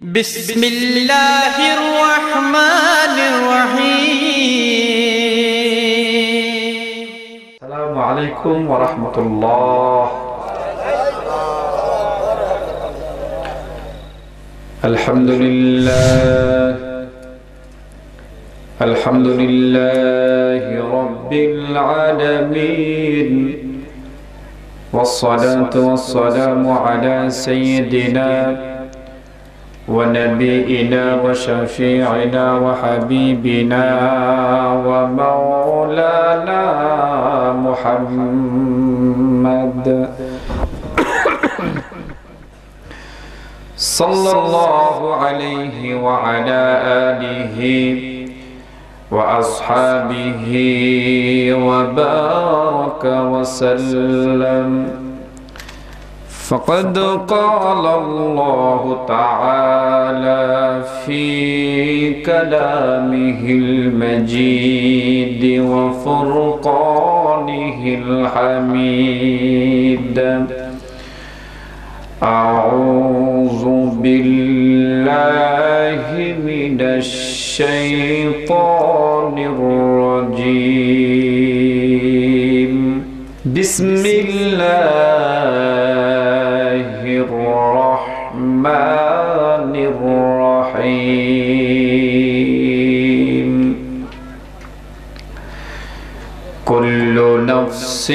بسم الله الرحمن الرحيم السلام عليكم ورحمة الله الحمد لله الحمد لله رب العالمين والصلاة والسلام على سيدنا ونبينا وشفيعنا وحبيبنا ومولانا محمد. صلى الله عليه وعلى آله وأصحابه وبارك وسلم. فقد قال الله تعالى في كلامه المجيد وفرقانه الحميد. أعوذ بالله من الشيطان الرجيم. بسم الله. الرحمن الرحيم. كل نفس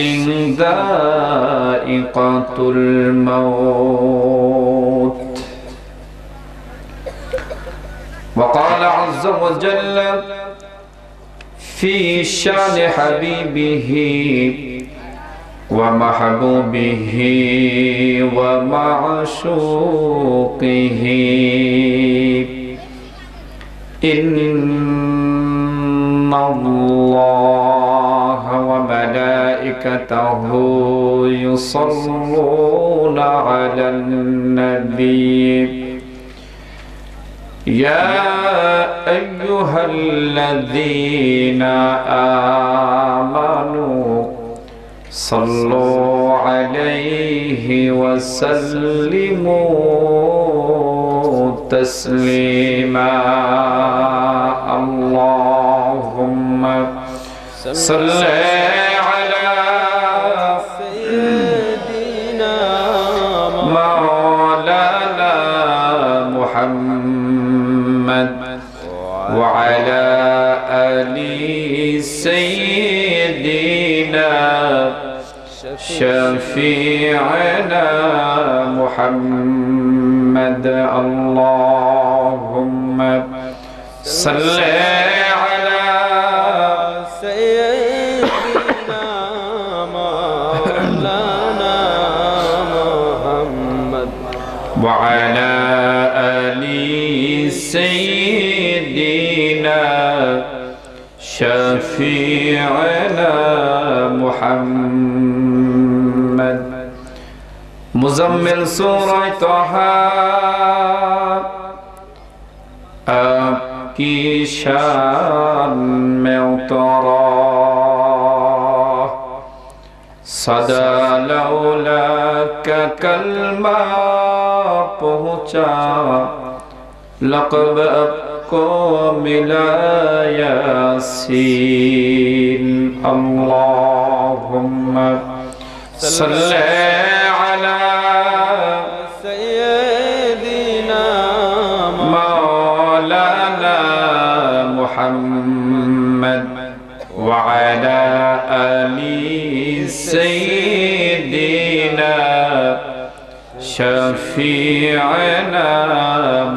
ذائقة الموت. وقال عز وجل في شان حبيبه ومحبوبه ومعشوقه. إن الله وملائكته يصلون على النبي. يا أيها الذين آمنوا صلوا عليه وسلموا تسليما. اللهم صل على سيدنا مولانا محمد وعلى آل سيدنا شفيعنا محمد اللهم صل على سيدنا مولانا محمد وعلى شفيعنا محمد. مزمل سورة طه. آپ کی شان میں اترا صدا لولا کا کلمہ پہنچا لقب حقكم لا ياسين. اللهم صل على سيدنا مولانا محمد وعلى آل سيدنا شفيعنا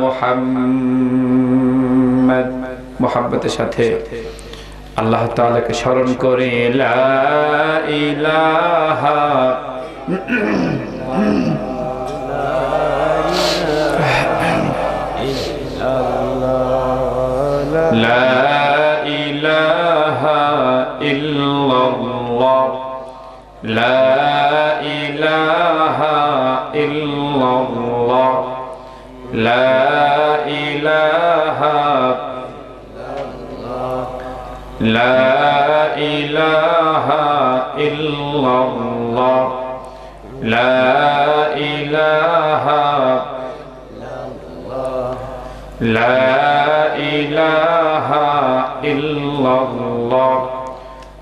محمد. মোহাব্বতের সাথে আল্লাহ তালাকে স্মরণ করে লা ইলাহা ইল্লাল্লাহ লা ইলাহা لا إله إلا الله لا إله لا إله إلا الله لا إله لا إله إلا الله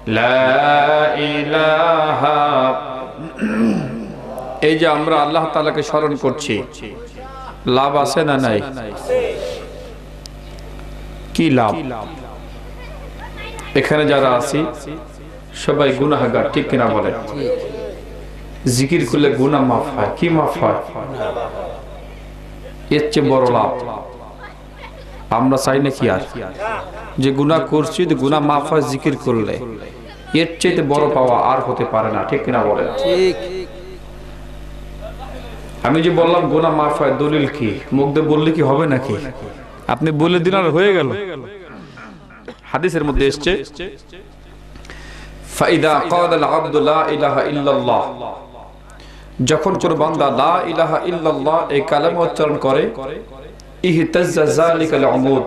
لا إله এই যে আমরা আল্লাহ তালাকে স্মরণ করছি লাভ আছে না নাই কি লাভ এখানে যারা আছি, সবাই গুনাহাগার, ঠিক কিনা বলে জিকির করলে গুনাহ মাফ হয়। কি মাফ হয়? এর চেয়ে বড় লাভ। আমরা চাই না কি আর? যে গুনাহ করছি যে গুনাহ মাফ হয় জিকির করলে। এর চেয়ে বড় পাওয়া আর হতে পারে না, ঠিক কিনা বলে আমি যে বললাম গোনা মাফ হয়, দলিল কি? মুখ দিয়ে বললে কি হবে নাকি? আপনি বলে দিন আর হয়ে গেল। হাদিসের মধ্যে এসছে ফাইদা ক্বালা আল আবদু লা ইলাহা ইল্লাল্লাহ। যখন কোন বান্দা লা ইলাহা ইল্লাল্লাহ এই কালেমা উচ্চারণ করে ইহতাজ্জা যালিকাল উমুদ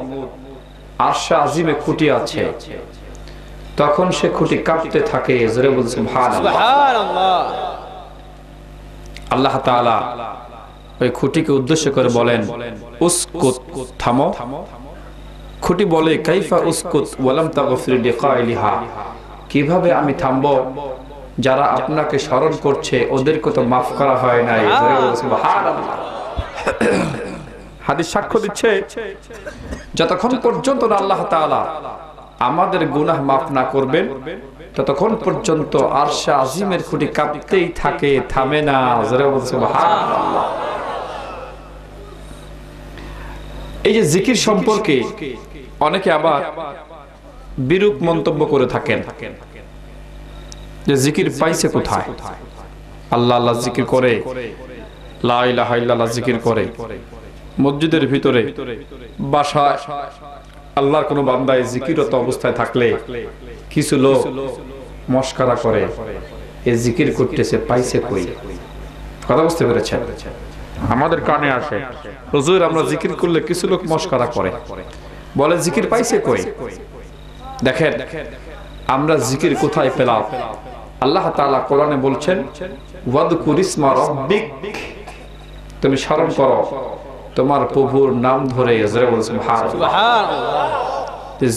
আরশে আজিমে খুঁটি আছে। তখন সে খুঁটি কাঁপতে থাকে জোরে সুবহানাল্লাহ। আল্লাহ তাআলা ওই খুঁটিকে উদ্দেশ্য করে বলেন উসকুত থামো। খুঁটি বলে কাইফা উসকুত ওয়ালাম তাগফির লিকাইলিহা। কীভাবে আমি থামবো? যারা আপনাকে স্মরণ করছে ওদেরকে তো মাফ করা হয় নাই। হাদিস সাক্ষ্য দিচ্ছে যতক্ষণ পর্যন্ত না আল্লাহ তাআলা আমাদের গুনাহ মাফ না করবেন ততক্ষণ পর্যন্ত আরশা আজিমের খুঁটি কাঁপতেই থাকে থামে না। সুবহানাল্লাহ। এই যে জিকির সম্পর্কে অনেকে আবার বিরূপ মন্তব্য করে থাকেন যে জিকির পাইছে কোথায়? আল্লাহ আল্লাহ জিকির করে জিকির করে। মসজিদের ভিতরে আল্লাহর কোনো বান্দায় জিকিরত অবস্থায় থাকলে কিছু লোক মস্কারা করে, এ জিকির করতেছে, পাইছে কই? কথা বুঝতে পেরেছেন? আমাদের কানে আসে। হুজুর, আমরা জিকির করলে কিছু লোক মস্কারা করে। বলে, জিকির পাইছে কই? দেখেন, আমরা জিকির কোথায় পেলাম? আল্লাহ তাআলা কোরআনে বলছেন, ওয়াদকুর ইসমা রাব্বিক। তুমি স্মরণ করো, তোমার প্রভুর নাম ধরে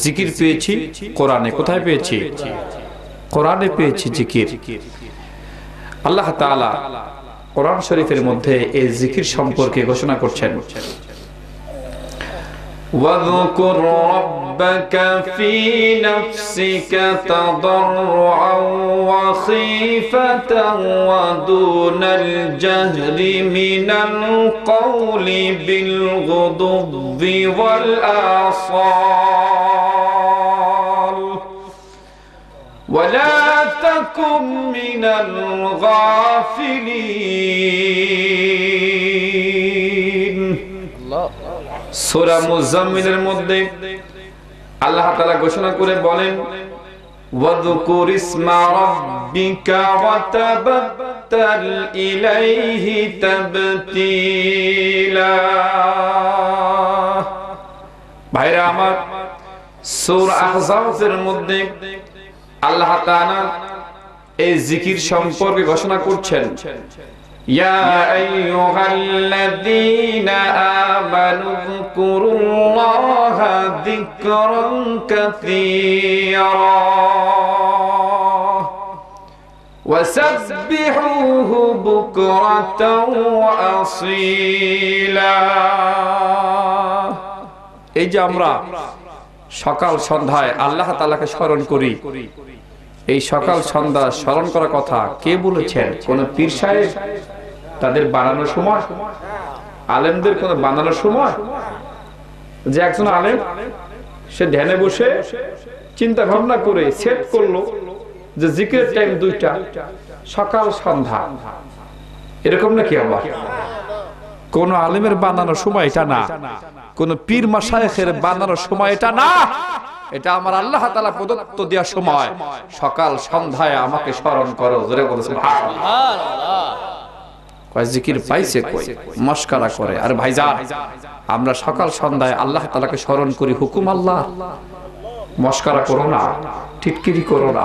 জিকির পেয়েছি, কোরআনে কোথায় পেয়েছি? কোরআনে পেয়েছি জিকির। আল্লাহ তাআলা কোরআন শরীফের মধ্যে এই জিকির সম্পর্কে ঘোষণা করছেন واذكر ربك في نفسك تضرعا وخيفة ودون الجهر من القول بالغضب والآصال ولا تكن من الغافلين আল্লাহ সূরা মুজাম্মিলের মধ্যে আল্লাহ তাআলা ঘোষণা করে বলেন ওয়াযকুর ইসমা রাব্বিকা ওয়া তাবাত্তাল ইলাইহি তাবতীলা ভাইরা আমার সূরা আহজাবের মধ্যে আল্লাহ তাআলা এই জিকির সম্পর্কে ঘোষণা করছেন يا أيها الذين آمنوا اذكروا الله ذكرا كثيرا وسبحوه بكرة وأصيلا এই যে আমরা সকাল সন্ধ্যায় আল্লাহ তাআলাকে স্মরণ করি এই সকাল সন্ধ্যা স্মরণ করার কথা কে বলেছেন? কোন পীর সাহেব? তাদের বানানোর সময়? আলেমদের কোন বানানোর সময়? যে একজন আলেম সে ধ্যানে বসে চিন্তা ভাবনা করে সেট করল যে জিকিরের টাইম দুইটা সকাল সন্ধ্যা। এরকম নাকি আবার? কোন আলেমের বানানোর সময় এটা না। কোন পীর মাসায়েখের বানানোর সময় এটা না। এটা আমার আল্লাহ তাআলা প্রদত্ত দেওয়ার সময়। সকাল সন্ধ্যায় আমাকে স্মরণ করো, জোরে বলে, সুবহানাল্লাহ। সুবহানাল্লাহ কয় জিকির পাইছে কই? মস্কারা করে। আর ভাইজান, আমরা সকাল সন্ধ্যায় আল্লাহ তাআলাকে স্মরণ করি, হুকুম আল্লাহ। মস্কারা করো না টিটকিরি করো না।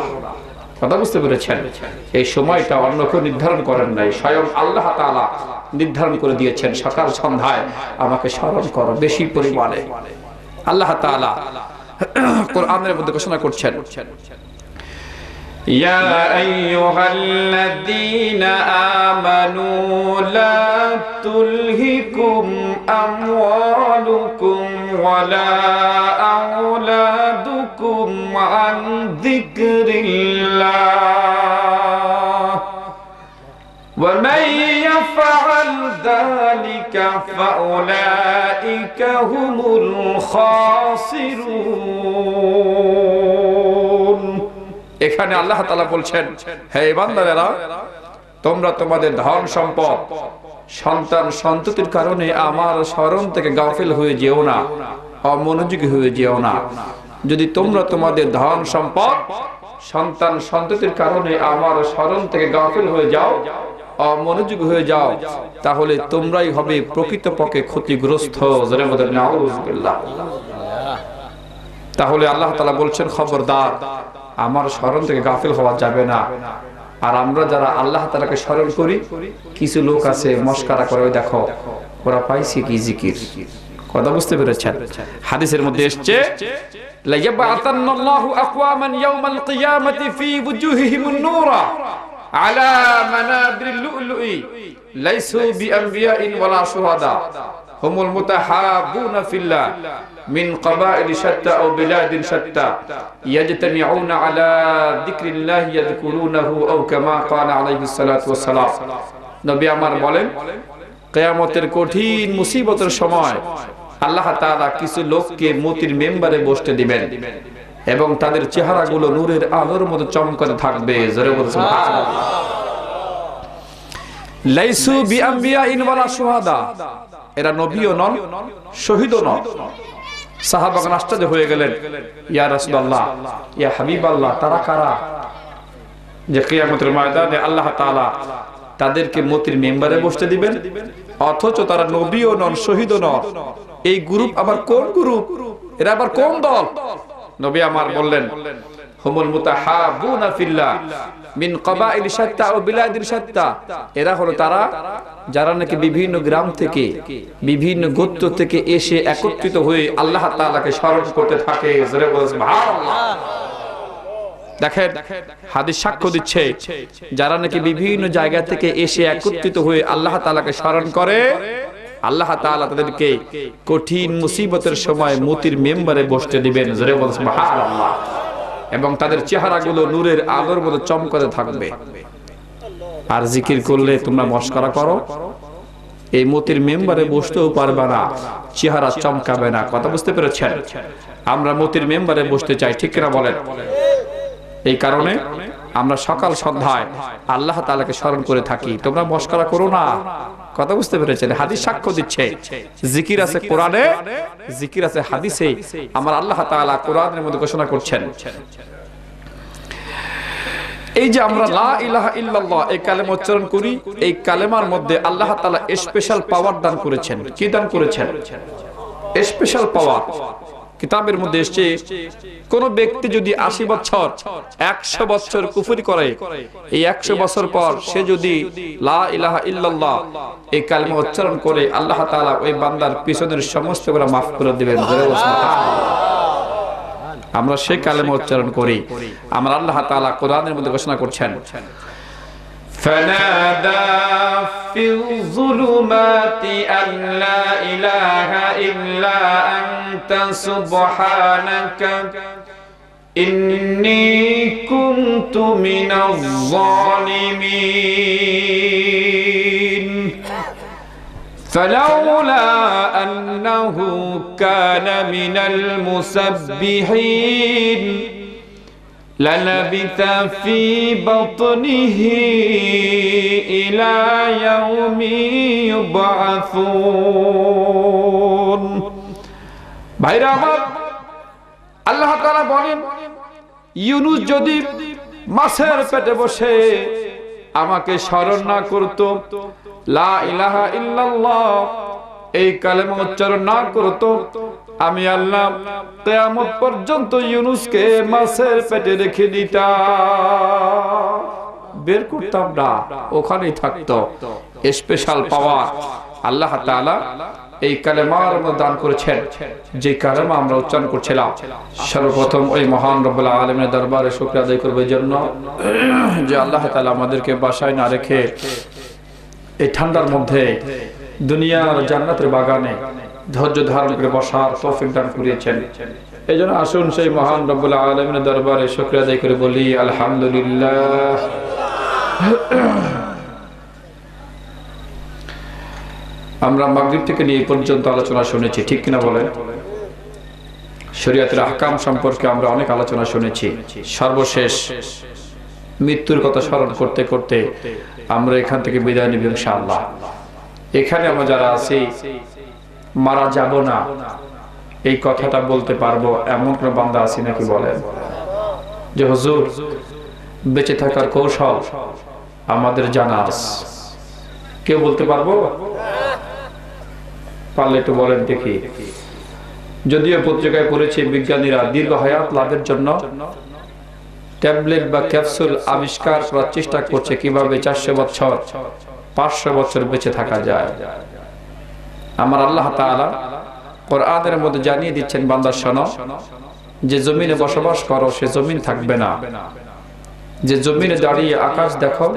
কথা বুঝতে পেরেছেন? এই সময়টা অন্য কেউ নির্ধারণ করেন নাই, স্বয়ং আল্লাহ তাআলা নির্ধারণ করে দিয়েছেন সকাল সন্ধ্যায় আমাকে স্মরণ করো বেশি পরিমাণে। আল্লাহ তাআলা কোরআনের মধ্যে ঘোষণা করছেন يا أيها الذين آمنوا لا تلهكم أموالكم ولا أولادكم عن ذكر الله ومن يفعل ذلك فأولئك هم الخاسرون এখানে আল্লাহ তাআলা বলছেন হে বান্দারেরা তোমরা তোমাদের ধন সম্পদ সন্তান সন্ততির কারণে আমার স্মরণ থেকে গাফিল হয়ে যেও না অমনোযোগী হয়ে যেও না যদি তোমরা তোমাদের ধন সম্পদ সন্তান সন্ততির কারণে আমার স্মরণ থেকে গাফিল হয়ে যাও অমনোযোগ হয়ে যাও, তাহলে তোমরাই হবে প্রকৃতপক্ষে ক্ষতিগ্রস্ত। তাহলে আল্লাহ তালা বলছেন, খবরদার, আমার স্মরণ থেকে গাফিল হওয়া যাবে না। আর আমরা যারা আল্লাহ তালাকে স্মরণ করি, কিছু লোক আছে মস্কারা করে দেখো, ওরা পাইছি কি জিকির? কথা বুঝতে পেরেছেন? হাদিসের মধ্যে এসছে লাইয়াবাতান্নাল্লাহু আকওয়ামান ইয়াউমাল কিয়ামাতি ফি বুজুহিহিমুন নূরা। আলা কঠিন মুসিবতের সময় আল্লাহ তাআলা কিছু লোককে মতির মেম্বারে বসতে দিবেন। এবং তাদের চেহারাগুলো নূরের আলোর মতো চমকাতে থাকবে। জোরে বলছেন লাইসু বিআম্বিয়া ইন ওয়ালা শুহাদা। এরা নবীও নন, শহীদও নন। সাহাবাগণ আশ্চর্য হয়ে গেলেন। ইয়া রাসূলুল্লাহ, ইয়া হাবিবাল্লাহ, তারা কারা? যে কিয়ামতের ময়দানে আল্লাহ তাআলা তাদেরকে মতির মেম্বারে বসতে দিবেন, অথচ তারা নবীও নন, শহীদও নন। এই গ্রুপ আবার কোন গ্রুপ? এরা আবার কোন দল? নবী আমার বললেন, হুমুল মুতাহাবুনা ফিল্লাহ, মিন কবাইল শাত্তা ও বিলাদিন শাত্তা। এরা হলো তারা, যারা নাকি বিভিন্ন গ্রাম থেকে, বিভিন্ন গোত্র থেকে এসে একত্রিত হয়ে আল্লাহ তাআলাকে স্মরণ করতে থাকে। জোরে বলে সুবহানাল্লাহ। দেখেন, হাদিস সাক্ষ্য দিচ্ছে, যারা নাকি বিভিন্ন জায়গা থেকে এসে একত্রিত হয়ে আল্লাহ তাআলাকে স্মরণ করে আল্লাহ তাআলা তাদেরকে কঠিন মুসিবতের সময় মতির মেম্বারে বসতে দিবেন। জোরে বলে সুবহানাল্লাহ। এবং তাদের চেহারাগুলো নূরের আলোর মতো চমকাতে থাকবে। আর জিকির করলে তোমরা মস্করা করো। এই মতির মেম্বারে বসতেও পারবে না, চেহারা চমকাবে না। কথা বুঝতে পেরেছেন? আমরা মতির মেম্বারে বসতে চাই, ঠিক কিনা বলেন? এই কারণে আমরা সকাল সন্ধ্যায় আল্লাহ তালাকে স্মরণ করে থাকি। তোমরা মস্করা করো না। কথা বুঝতে পেরেছেন? হাদিস সাক্ষ্য দিচ্ছে। জিকির আছে কোরআনে জিকির আছে হাদিসে। আমার আল্লাহ তাআলা কোরআনের মধ্যে ঘোষণা করছেন। এই যে আমরা লা ইলাহা ইল্লাল্লাহ এই কালেমা উচ্চারণ করি এই কালেমার মধ্যে আল্লাহ তাআলা স্পেশাল পাওয়ার দান করেছেন। কি দান করেছেন? স্পেশাল পাওয়ার কিতাবের মধ্যে এসছে, কোন ব্যক্তি যদি আশি বছর, একশো বছর কুফরি করে, এই একশো বছর পর সে যদি এই কালেমা উচ্চারণ করে আল্লাহ ওই বান্দার পিছনের সমস্তগুলো মাফ করে দিবেন। আমরা সেই কালেমা উচ্চারণ করি আমরা আল্লাহ তাআলা কোরআনের মধ্যে ঘোষণা করছেন فنادى في الظلمات أن لا إله إلا أنت سبحانك. إني كنت من الظالمين. فلولا أنه كان من المسبحين. للبث في بطنه إلى يوم يبعثون ভাইরা আমার আল্লাহ তাআলা বলেন ইউনুস যদি মাছের পেটে বসে আমাকে স্মরণ না করত লা ইলাহা ইল্লাল্লাহ এই কালেমা উচ্চারণ না করত আমি আল্লাহ কিয়ামত পর্যন্ত ইউনুসকে মাছের পেটে রেখে দিতাম। বের করতাম না, ওখানেই থাকতো। স্পেশাল পাওয়ার আল্লাহ তাআলা এই কালেমার দান করেছেন, যে কালেমা আমরা উচ্চারণ করছিলাম। সর্বপ্রথম ওই মহান রব্বুল আলমের দরবারে শুক্রিয়া আদায় করবে জন্য যে আল্লাহ তাআলা আমাদেরকে বাসায় না রেখে এই ঠান্ডার মধ্যে দুনিয়ার জান্নাতের বাগানে ধৈর্য ধারণ করে বসার তৌফিক দান করিয়েছেন। এই জন্য আসুন সেই মহান রব্বুল আলমের দরবারে শুক্রিয়া আদায় করে বলি, আলহামদুলিল্লাহ। আমরা মাগরিব থেকে নিয়ে পর্যন্ত আলোচনা শুনেছি, ঠিক কিনা বলেন? শরীয়তের আহকাম সম্পর্কে আমরা অনেক আলোচনা শুনেছি। সর্বশেষ মৃত্যুর কথা স্মরণ করতে করতে আমরা এখান থেকে বিদায় নিব ইনশাআল্লাহ। এখানে আমরা যারা আছি মারা যাব না। এই কথাটা বলতে পারব, এমন কোন বান্দা আছি নাকি বলেন? যে হুজুর, বেঁচে থাকার কৌশল আমাদের জানা আছে। কেউ বলতে পারব? পারলে একটু বলেন দেখি। যদিও পত্রিকায় পড়েছে, বিজ্ঞানীরা দীর্ঘ হায়াত লাভের জন্য ট্যাবলেট বা ক্যাপসুল আবিষ্কার করার চেষ্টা করছে কীভাবে চারশো বছর, পাঁচশো বছর বেঁচে থাকা যায়। আমার আল্লাহ তাআলা কোরআনের মধ্যে জানিয়ে দিচ্ছেন বান্দার শোনো, যে জমিনে বসবাস করো, সে জমিন থাকবে না। যে জমিনে দাঁড়িয়ে আকাশ দেখো,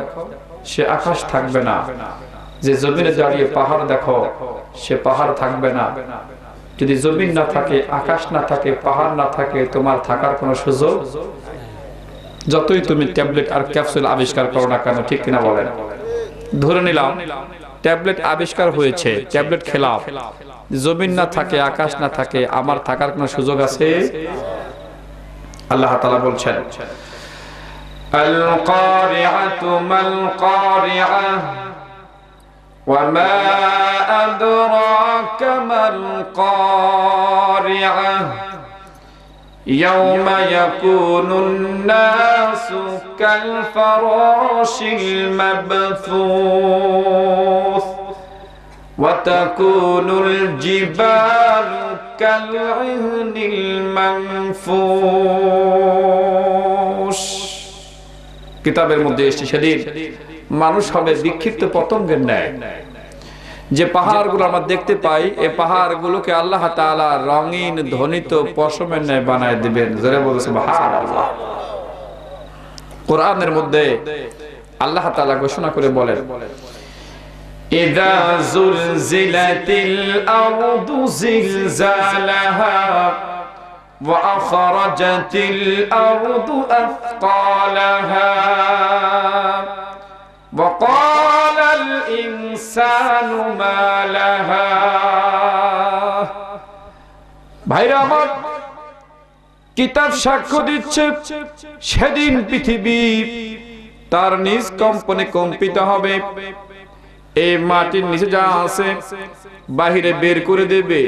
সে আকাশ থাকবে না। যে জমিনে দাঁড়িয়ে পাহাড় দেখো, সে পাহাড় থাকবে না। যদি জমিন না থাকে, আকাশ না থাকে, পাহাড় না থাকে, তোমার থাকার কোনো সুযোগ? যতই তুমি ট্যাবলেট আর ক্যাপসুল আবিষ্কার করো না কেন, ঠিক কিনা বলেন? ধরে নিলাম ট্যাবলেট আবিষ্কার হয়েছে ট্যাবলেট খেলাম জমিন না থাকে আকাশ না থাকে আমার থাকার কোনো সুযোগ আছে আল্লাহ তাআলা বলছেন القارعة ما القارعة وما أدراك ما القارعة يوم يكون الناس كالفراش المبثوث وتكون الجبال كالعهن المنفوش কিতাবের মধ্যে এসেছে সেদিন মানুষ হবে বিক্ষিপ্ত পতঙ্গের ন্যায় যে পাহাড়গুলো আমরা দেখতে পাই এই পাহাড়গুলোকে আল্লাহ তাআলা রঙিন ধ্বনিত পশমের ন্যায় বানায় দিবেন জোরে বলছে সুবহানাল্লাহ কোরআনের মধ্যে আল্লাহ তাআলা ঘোষণা করে বলেন إذا زلزلت الأرض زلزالها وأخرجت الأرض أثقالها وقال الإنسان ما لها ভাইরা আমার কিতাব সাক্ষ্য দিচ্ছে সেদিন পৃথিবী তার নিজ কম্পনে কম্পিত হবে এই মাটির নিচে যা আছে বাহিরে বের করে দেবে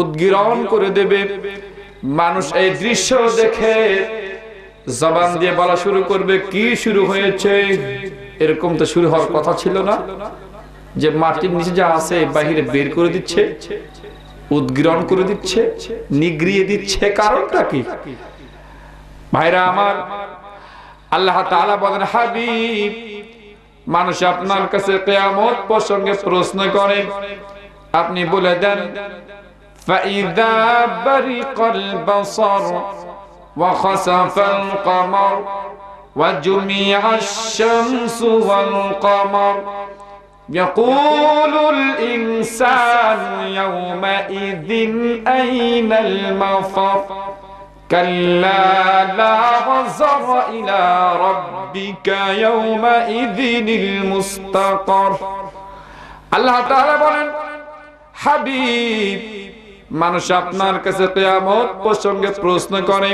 উদ্গীরণ করে দেবে মানুষ এই দৃশ্য দেখে জবান দিয়ে বলা শুরু করবে কি শুরু হয়েছে এরকম তো শুরু হওয়ার কথা ছিল না যে মাটির নিচে যা আছে বাহিরে বের করে দিচ্ছে উদ্গীরণ করে দিচ্ছে নিগড়িয়ে দিচ্ছে কারণটা কি ভাইরা আমার আল্লাহ তাআলা বলেন হাবিব মানুষ আপনার কাছে কিয়ামত প্রসঙ্গে প্রশ্ন করে আপনি বলে দেন فإذا برق البصر وخسف القمر وجمع الشمس والقمر يقول الإنسان يومئذ أين المفر كلا لا وزر إلى ربك يومئذ المستقر আল্লাহ তাআলা বলেন হাবিব মানুষ আপনার কাছে কিয়ামত প্রসঙ্গে প্রশ্ন করে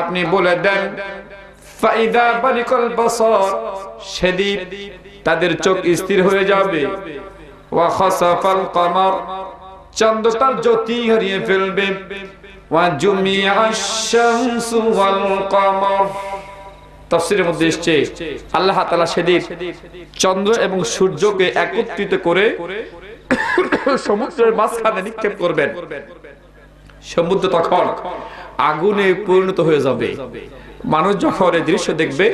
আপনি বলে দেন ফাইদা বারিকল বসর তাদের চোখ স্থির হয়ে যাবে। ওয়া খাসাফাল কমর, চন্দ্র তার জ্যোতি হারিয়ে ফেলবে। ওয়া জুমিআশ শামসু ওয়াল কমর। মধ্যে আল্লাহ তাআলা সেদিন চন্দ্র এবং সূর্যকে একত্রিত করে সমুদ্রের মাঝখানে নিক্ষেপ করবেন। সমুদ্র তখন আগুনে পরিণত হয়ে যাবে। মানুষ যখন এই দৃশ্য দেখবে,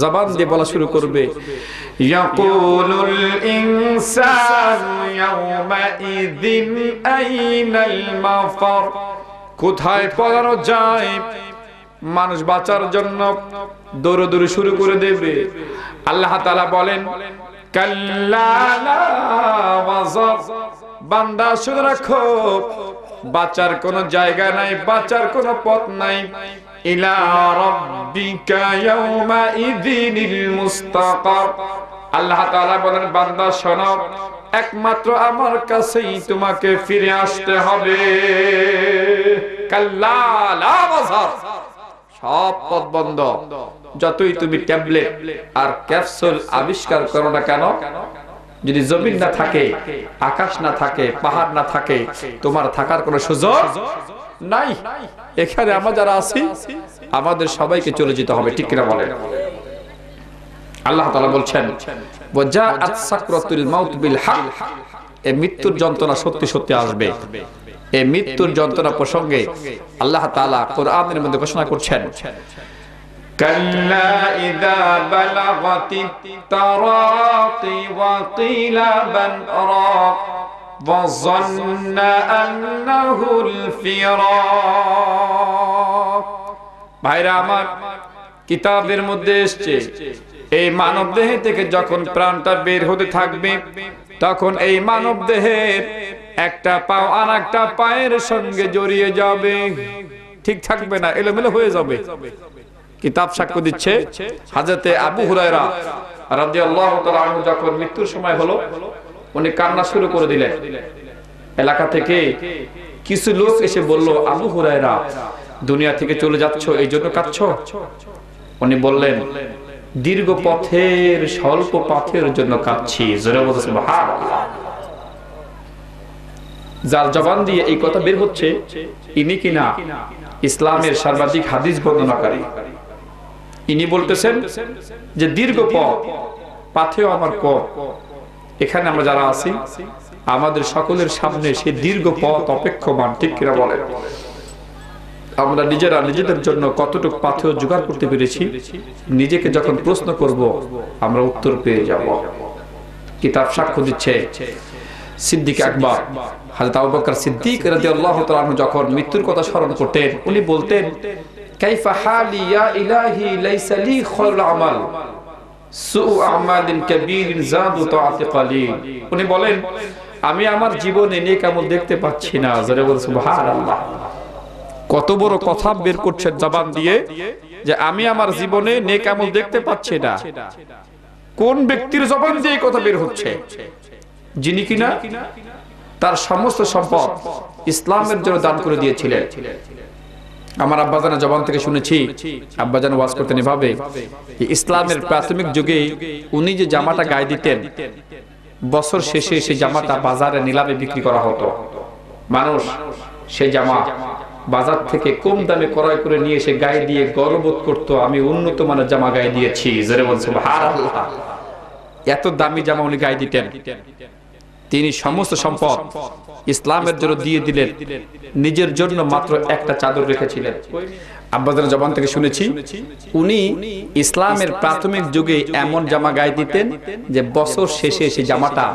জবান দিয়ে বলা শুরু করবে কোথায় পড়ানো যায়? মানুষ বাঁচার জন্য দৌড়দৌড়ি শুরু করে দেবে। আল্লাহ তাআলা বলেন বান্দা শুধু রাখো, বাঁচার কোনো জায়গা নাই, বাঁচার কোনো পথ নাই। তাআলা বলেন, বান্দা, শোনো, একমাত্র আমার কাছেই তোমাকে ফিরে আসতে হবে। সব পথ বন্ধ। যতই তুমি ট্যাবলেট আর ক্যাপসুল আবিষ্কার করো না কেন, যদি জমিন না থাকে, আকাশ না থাকে, পাহাড় না থাকে, তোমার থাকার কোনো সুযোগ নাই এখানে আমরা যারা আছি আমাদের সবাইকে চলে যেতে হবে ঠিক কিনা বলেন আল্লাহ তাআলা বলছেন ওয়াজাআত সাকরাতুল মাউত বিল হক এই মৃত্যুর যন্ত্রণা সত্যি সত্যি আসবে এই মৃত্যুর যন্ত্রণা প্রসঙ্গে আল্লাহ তাআলা কোরআনের মধ্যে ঘোষণা করছেন كلا إذا بلغت التراقي وقيل من راق وظن أنه الفراق ভাইরা আমার কিতাবের মধ্যে এসছে এই মানব দেহে থেকে যখন প্রাণটা বের হতে থাকবে তখন এই মানব দেহের একটা পাও আর একটা পায়ের সঙ্গে জড়িয়ে যাবে ঠিক থাকবে না এলোমেলো হয়ে যাবে কিতাব সাক্ষ্য দিচ্ছে হাজরতে আবু হুরায়রা রাদিয়াল্লাহু তাআলা আনহু যখন মৃত্যুর সময় হলো উনি কান্না শুরু করে দিলেন। এলাকা থেকে কিছু লোক এসে বলল, আবু হুরায়রা, দুনিয়া থেকে চলে যাচ্ছ, এই জন্য কাঁদছ? উনি বললেন, দীর্ঘ পথের, স্বল্প পথের জন্য কাঁদছি। যার জবান দিয়ে এই কথা বের হচ্ছে, ইনি কিনা ইসলামের সর্বাধিক হাদিস বর্ণনাকারী। ইনি বলতেছেন যে, দীর্ঘ পথ, পাথেও আমার পথ এখানে আমরা যারা আছি, আমাদের সকলের সামনে সেই দীর্ঘ পথ অপেক্ষমান, ঠিক কিনা বলেন? আমরা নিজেরা নিজেদের জন্য কতটুকু পাথেও জোগাড় করতে পেরেছি, নিজেকে যখন প্রশ্ন করব, আমরা উত্তর পেয়ে যাব। কিতাব সাক্ষ্য দিচ্ছে সিদ্দিক আকবর। হাজরত আবু বকর সিদ্দিক রাদিয়াল্লাহু তাআলা যখন মৃত্যুর কথা স্মরণ করতেন, উনি বলতেন, কাইফা হালি ইয়া ইলাহি লাইসা লি খায়রুল আমাল? উনি বলেন, আমি আমার জীবনে নেক আমল দেখতে পাচ্ছি না। জোরে বল সুবহানাল্লাহ। কত বড় কথা বের করছেন জবান দিয়ে যে আমি আমার জীবনে নেক আমল দেখতে পাচ্ছি না। কোন ব্যক্তির জবান দিয়ে কথা বের হচ্ছে? যিনি কিনা তার সমস্ত সম্পদ ইসলামের জন্য দান করে দিয়েছিলেন। আমার আব্বাজানের জবান থেকে শুনেছি, আব্বাজান ওয়াজ করতেন এভাবে ইসলামের প্রাথমিক যুগে উনি যে জামাটা গায়ে দিতেন, বছর শেষে সেই জামাটা বাজারে নিলামে বিক্রি করা হতো। মানুষ সেই জামা বাজার থেকে কম দামে ক্রয় করে নিয়ে এসে গায়ে দিয়ে গর্ববোধ করতো, আমি উন্নত মানের জামা গায়ে দিয়েছি। এত দামি জামা উনি গায়ে দিতেন। তিনি সমস্ত সম্পদ ইসলামের জন্য দিয়ে দিলেন। নিজের জন্য মাত্র একটা চাদর রেখেছিলেন। আব্বাদের জবান থেকে শুনেছি, উনি ইসলামের প্রাথমিক যুগে এমন জামা গায়ে দিতেন যে বছর শেষে সেই জামাটা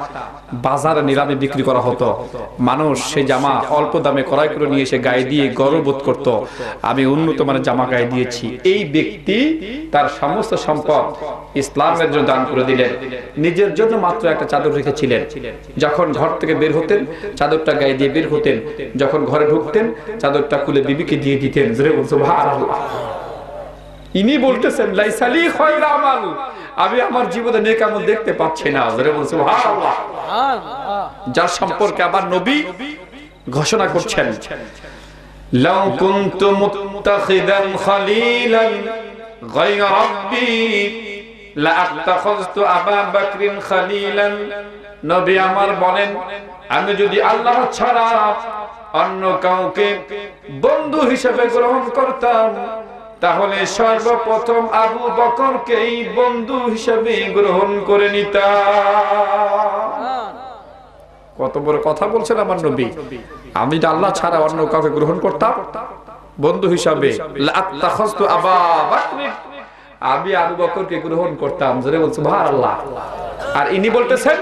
বাজারে নিলামে বিক্রি করা হতো। মানুষ সেই জামা অল্প দামে ক্রয় করে নিয়ে এসে গায়ে দিয়ে গর্ববোধ করত। আমি উন্নত মানের জামা গায়ে দিয়েছি। এই ব্যক্তি তার সমস্ত সম্পদ ইসলামের জন্য দান করে দিলেন। নিজের জন্য মাত্র একটা চাদর রেখেছিলেন। যখন ঘর থেকে বের হতেন, চাদরটা গায়ে দিয়ে বের হতেন। যখন ঘরে ঢুকতেন, চাদরটা খুলে বিবিকে দিয়ে দিতেন। ইনি বলতেছেন, লাইসালি খায়রা আমাল আমি আমার জীবনে নেক আমল দেখতে পাচ্ছি না। বলছো সুবহানাল্লাহ। যার সম্পর্কে আবার নবী ঘোষণা করছেন নবী আমার বলেন আমি যদি আল্লাহ ছাড়া অন্য কাউকে বন্ধু হিসেবে গ্রহণ করতাম তাহলে সর্বপ্রথম আবু বকরকেই বন্ধু হিসেবে গ্রহণ করে নিতাম। কত বড় কথা বলছেন আমার নবী। আমি আল্লাহ ছাড়া অন্য কাউকে গ্রহণ করতাম? বন্ধু হিসাবে। আমি আবু বকরকে গ্রহণ করতাম। জোরে বলছো, সুবহানাল্লাহ। আর ইনি বলতেছেন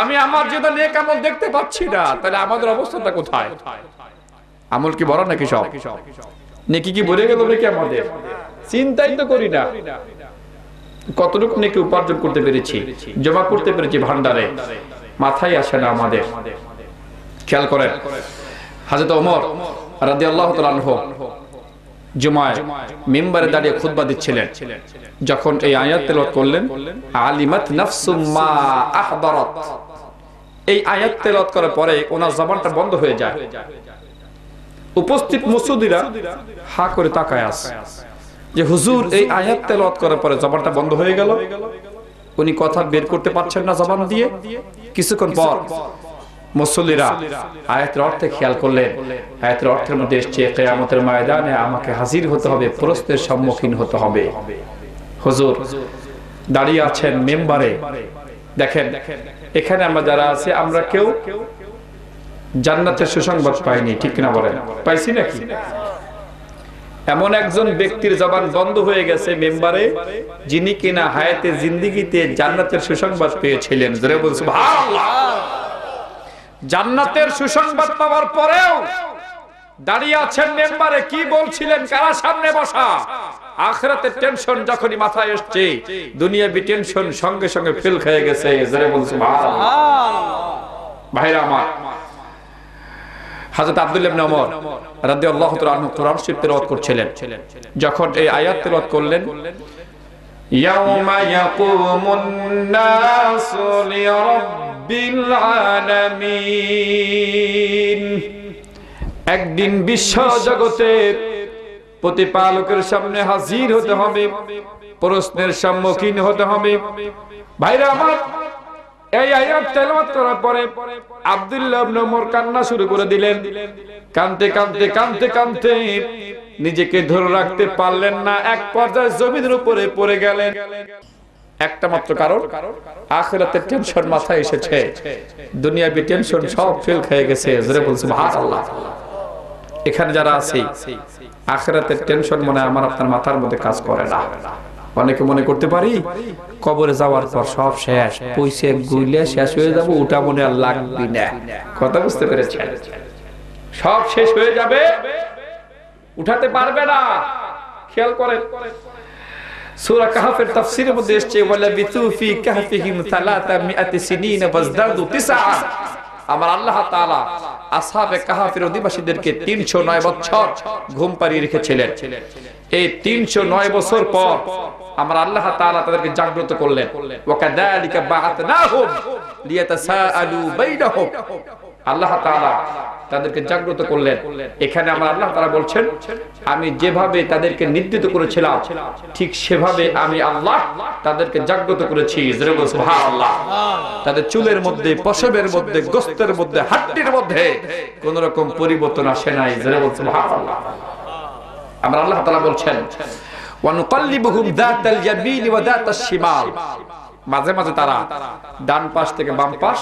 আমি আমার যেটা নেক আমল দেখতে পাচ্ছি না। তাহলে আমাদের অবস্থাটা কোথায়? আমল কি বড় নাকি সব? নেকি কি বলে গেল নাকি আমাদের? চিন্তাই তো করি না। কতটুকু নাকি উপার্জন করতে পেরেছি, জমা করতে পেরেছি ভান্ডারে মাথায় আসে না আমাদের। খেয়াল করেন, হাজরত ওমর তাআলা আনহু জুমায় মিম্বারে দাঁড়িয়ে খুতবা দিচ্ছিলেন, যখন এই আয়াত তেলাওয়াত করলেন, আলিমাত নাফসুম মা আহদারাত। এই আয়াত তেলাওয়াত করার পরে ওনার জবানটা বন্ধ হয়ে যায়। উপস্থিত মুসুদিরা হা করে তাকায় আছে যে, হুজুর, এই আয়াত তেলাওয়াত করার পরে জবানটা বন্ধ হয়ে গেল। উনি কথা বের করতে পারছেন না জবান দিয়ে। কিছুক্ষণ পর খেয়াল অর্থের মধ্যে ময়দানে আমাকে হাজির হতে হবে সম্মুখীন হতে হবে। হুজুর দাঁড়িয়ে আছেন মেম্বারে। দেখেন, এখানে আমরা যারা আছি, আমরা কেউ জান্নাতের সুসংবাদ পাইনি, ঠিক কিনা বলেন? পাইছি নাকি? এমন একজন ব্যক্তির জবান বন্ধ হয়ে গেছে মেম্বারে, যিনি কিনা হায়াতে জিন্দিগিতে জান্নাতের সুসংবাদ পেয়েছিলেন। জোরে বলছো জান্নাতের সুসংবাদ পাওয়ার পরেও দাঁড়িয়ে আছেন মেম্বারে, কি বলছিলেন, কারা সামনে বসা? আখরাতের টেনশন যখনই মাথায় এসছে দুনিয়াবি টেনশন সঙ্গে সঙ্গে ফেল খেয়ে গেছে। জোরে বলছো ভাইরা আমার হযরত আব্দুল্লাহ ইবনে ওমর রাদিয়াল্লাহু তাআলা আনহু কোরআন শরীফ তেলাওয়াত করছিলেন। যখন এই আয়াত তেলাওয়াত করলেন ইয়াউমা ইয়াকুমুন নাসু লিরাব্বিল আলামিন। একদিন বিশ্ব জগতের প্রতিপালকের সামনে হাজির হতে হবে প্রশ্নের সম্মুখীন হতে হবে। ভাইরা আমার এই আয়াত তেলাওয়াত করার পরে আব্দুল্লাহ ইবনে ওমর কান্না শুরু করে দিলেন। কানতে কানতে কানতে কানতে নিজেকে ধরে রাখতে পারলেন না, এক পর্যায়ে জমিনের উপরে পড়ে গেলেন। একটা মাত্র কারণ, আখিরাতের টেনশন মাথায় এসেছে। দুনিয়াবি টেনশন সব ফেল খেয়ে গেছে, জোরে বলছে সুবহানাল্লাহ। এখানে যারা আছে, আখিরাতের টেনশন মনে আমার আপনার মাথার মধ্যে কাজ করে না। অনেকে মনে করতে পারি, কবরে যাওয়ার পর সব শেষ পয়সা গুইলে শেষ হয়ে যাব ওটা মনে আর লাগবে না। কথা বুঝতে পেরেছেন? সব শেষ হয়ে যাবে, উঠাতে পারবে না। খেয়াল করেন, সূরা কাহফের তাফসীরের মধ্যে এসেছে, ওয়ালা বিতু ফি কাহফিহিম সালাতা মিআতি সিনিন ওয়াজদাদু আমার আল্লাহ তাআলা আসহাবে কাহফের অধিবাসীদেরকে 309 বছর ঘুম পাড়িয়ে রেখেছিলেন। এই 309 বছর পর আমার আল্লাহ তাআলা তাদেরকে জাগ্রত করলেন। আল্লাহ তাআলা তাদেরকে জাগ্রত করলেন। এখানে আমার আল্লাহ তাআলা বলছেন, আমি যেভাবে তাদেরকে নির্দিত করেছিলাম, ঠিক সেভাবে আমি আল্লাহ তাদেরকে জাগ্রত করেছি। তাদের চুলের মধ্যে পশমের মধ্যে, গোস্তের মধ্যে, হাড্ডির মধ্যে কোন রকম পরিবর্তন আসে নাই। আমরা আল্লাহ তাআলা বলছেন ওয়া শিমাল। মাঝে মাঝে তারা ডান পাশ থেকে বাম পাশ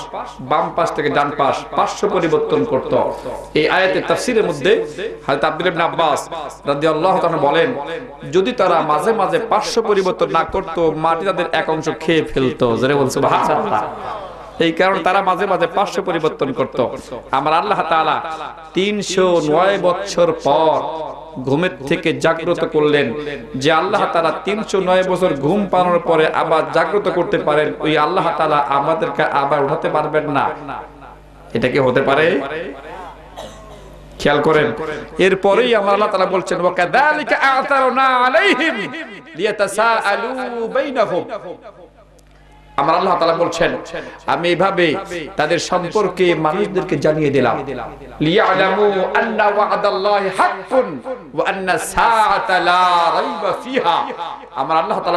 বাম পাশ থেকে ডান পাশ পার্শ্ব পরিবর্তন করত। এই আয়াতের তাফসীরের মধ্যে হযরত আব্দুল ইবনে আব্বাস রাদিয়াল্লাহু তাআলা বলেন, যদি তারা মাঝে মাঝে পার্শ্ব পরিবর্তন না করত, মাটি তাদের এক অংশ খেয়ে ফেলতো। জোরে সুবহানাল্লাহ। এই কারণে তারা মাঝে মাঝে পার্শ্ব পরিবর্তন করত। আমার আল্লাহ তাআলা 309 বছর পর ঘুমের থেকে জাগ্রত করলেন, যে আল্লাহ তালা তিনশো নয় বছর ঘুম পানোর পরে আবার জাগ্রত করতে পারেন, ওই আল্লাহ তালা আমাদেরকে আবার উঠাতে পারবেন না। এটা কি হতে পারে? খেয়াল করেন, এরপরেই আমার আল্লাহ তালা বলছেন ওয়াকাদালিকা আতারনা আলাইহিম লিয়াতাসাআলু বাইনাহুম। আমার আল্লাহ তাআলা বলছেন, আমি এভাবে তাদের সম্পর্কে মানুষদেরকে জানিয়ে দিলাম।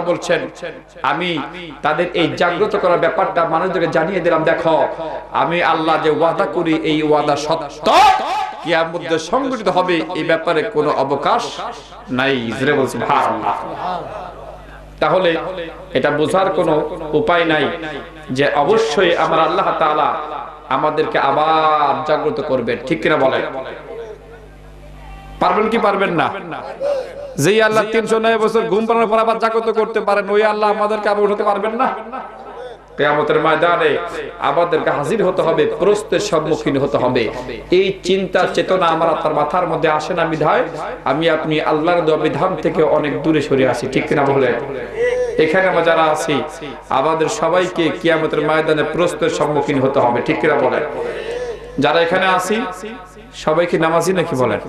বলছেন এই জাগ্রত করার ব্যাপারটা জানিয়ে দিলাম, দেখো, আমি আল্লাহ যে ওয়াদা করি, এই ওয়াদা সংগঠিত হবে এই ব্যাপারে কোনো অবকাশ নাই। জোরে বলছি সুবহানাল্লাহ। তাহলে এটা বোঝার কোনো উপায় নাই যে অবশ্যই আমার আল্লাহ আমাদেরকে আবার জাগ্রত করবেন। ঠিক কিনা বলেন? পারবেন কি পারবেন না? যেই আল্লাহ তিনশো নয় বছর ঘুম পানোর পর আবার জাগ্রত করতে পারেন, ওই আল্লাহ আমাদেরকে আবার উঠাতে পারবেন না? কেয়ামতের ময়দানে আমাদেরকে হাজির হতে হবে প্রস্তের সম্মুখীন হতে হবে। এই চিন্তা, চেতনা আমার আপনার মাথার মধ্যে আসে না বিধায় আমি আপনি আল্লাহর বিধান থেকে অনেক দূরে সরে আসি ঠিক কিনা বলে? এখানে আমরা যারা আছি, আমাদের সবাইকে কিয়ামতের ময়দানে প্রস্তের সম্মুখীন হতে হবে, ঠিক কিনা বলে? যারা এখানে আছি সবাইকে নামাজি নাকি বলেন?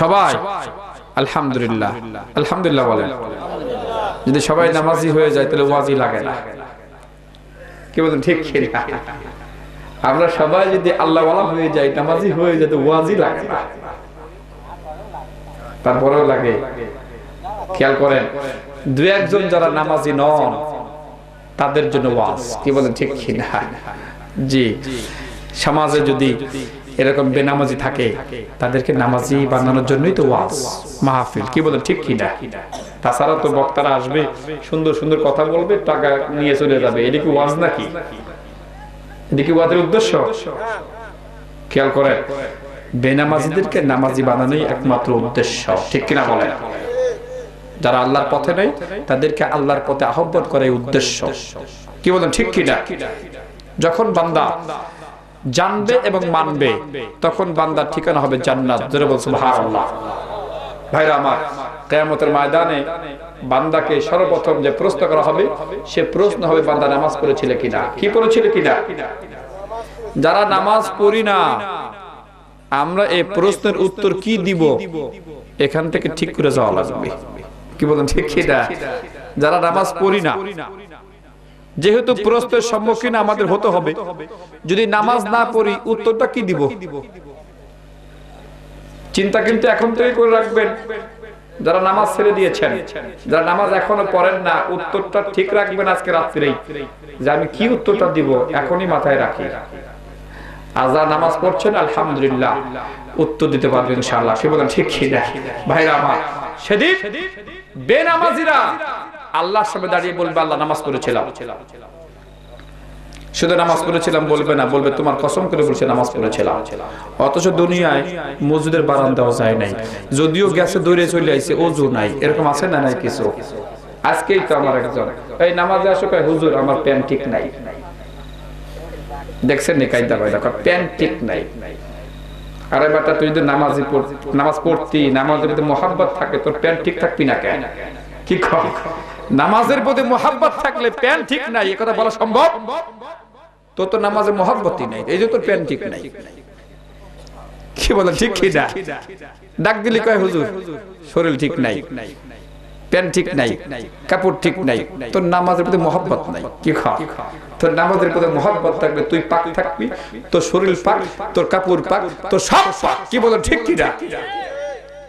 সবাই? আলহামদুলিল্লাহ। আলহামদুলিল্লাহ বলেন। যদি সবাই নামাজি হয়ে যায় তাহলে ওয়াজি লাগে না। কি বলেন ঠিক আমরা সবাই যদি আল্লাহ হয়ে যাই নামাজি হয়ে যেতে ওয়াজি লাগে না। তারপরেও লাগে। খেয়াল করেন দু একজন যারা নামাজি নন তাদের জন্য ওয়াজ। কি বলেন? ঠিক কিনা? জি। সমাজে যদি এরকম বেনামাজি থাকে তাদেরকে নামাজি বানানোর জন্যই তো ওয়াজ মাহফিল। কি বলেন? ঠিক কিনা? তাছাড়া তো বক্তারা আসবে, সুন্দর সুন্দর কথা বলবে, টাকা নিয়ে চলে যাবে। এটা কি ওয়াজ নাকি? এটা কি ওয়াজের উদ্দেশ্য? খেয়াল করে। বেনামাজিদেরকে নামাজি বানানোই একমাত্র উদ্দেশ্য। ঠিক কিনা বলেন? যারা আল্লাহর পথে নেই, তাদেরকে আল্লাহর পথে আহ্বান করাই উদ্দেশ্য। কি বলেন, ঠিক কিনা? যখন বান্দা জানবে এবং মানবে, তখন বান্দার ঠিকানা হবে জান্নাত। জোরে বলছো ভাইরা আমার কিয়ামতের ময়দানে বান্দাকে সর্বপ্রথম যে প্রশ্ন করা হবে, সে প্রশ্ন হবে, বান্দা নামাজ পড়েছিল কিনা? কি পড়েছিল কিনা? যারা নামাজ পড়ি না, আমরা এই প্রশ্নের উত্তর কি দিব? এখান থেকে ঠিক করে যাওয়া লাগবে। কি বলেন, ঠিক কিনা? যারা নামাজ পড়ি না, যেহেতু প্রশ্নের সম্মুখীন আমাদের হতে হবে, যদি নামাজ না পড়ি, উত্তরটা কি দিব? চিন্তা কিন্তু এখন থেকে করে রাখবেন। যারা নামাজ ছেড়ে দিয়েছেন, যারা নামাজ এখনও পড়েন না, উত্তরটা ঠিক রাখবেন আজকে রাত্রেই, যে আমি কি উত্তরটা দিব এখনই মাথায় রাখি। আজা নামাজ পড়ছেন, আলহামদুলিল্লাহ, উত্তর দিতে পারবেন আল্লাহর সামনে দাঁড়িয়ে বলবে, আল্লাহ নামাজ পড়েছিলাম। শুধু নামাজ পড়েছিলাম বলবে না, বলবে তোমার কসম করে বলছে নামাজ পড়েছিলাম। অথচ দুনিয়ায় মসজিদের বারান দেওয়া যায় নাই। যদিও গ্যাসে দৌড়ে চলে আইছে ওজু নাই। এরকম আছে না নাই কিছু? আজকেই তো আমার একজন, এই নামাজে আসো, কয়, হুজুর, আমার প্যান্ট ঠিক নাই। দেখছেন নি কায়দা কায়দা? প্যান্ট ঠিক নাই। আরে বেটা, তুই যদি নামাজি নামাজ পড়তি, নামাজের প্রতি মোহাব্বত থাকে, তোর প্যান্ট ঠিক থাকবি না কেন? কি কম নামাজের প্রতি মোহাব্বত থাকলে প্যান্ট ঠিক নাই, এ কথা বলা সম্ভব? তোর তো নামাজের মোহাব্বতই নাই, এই যে তোর প্যান্ট ঠিক নাই। কি বলেন ঠিক কি না? ডাক দিলি কয়, হুজুর, শরীর ঠিক নাই, প্যান্ট ঠিক নাই, কাপড় ঠিক নাই, তোর নামাজের প্রতি মোহাব্বত নাই। কি খা? তোর নামাজের প্রতি মোহাব্বত থাকবে তুই পাক থাকবি, তোর শরীর পাক, তোর কাপড় পাক, তোর সব পাক। কি বলেন ঠিক কি না?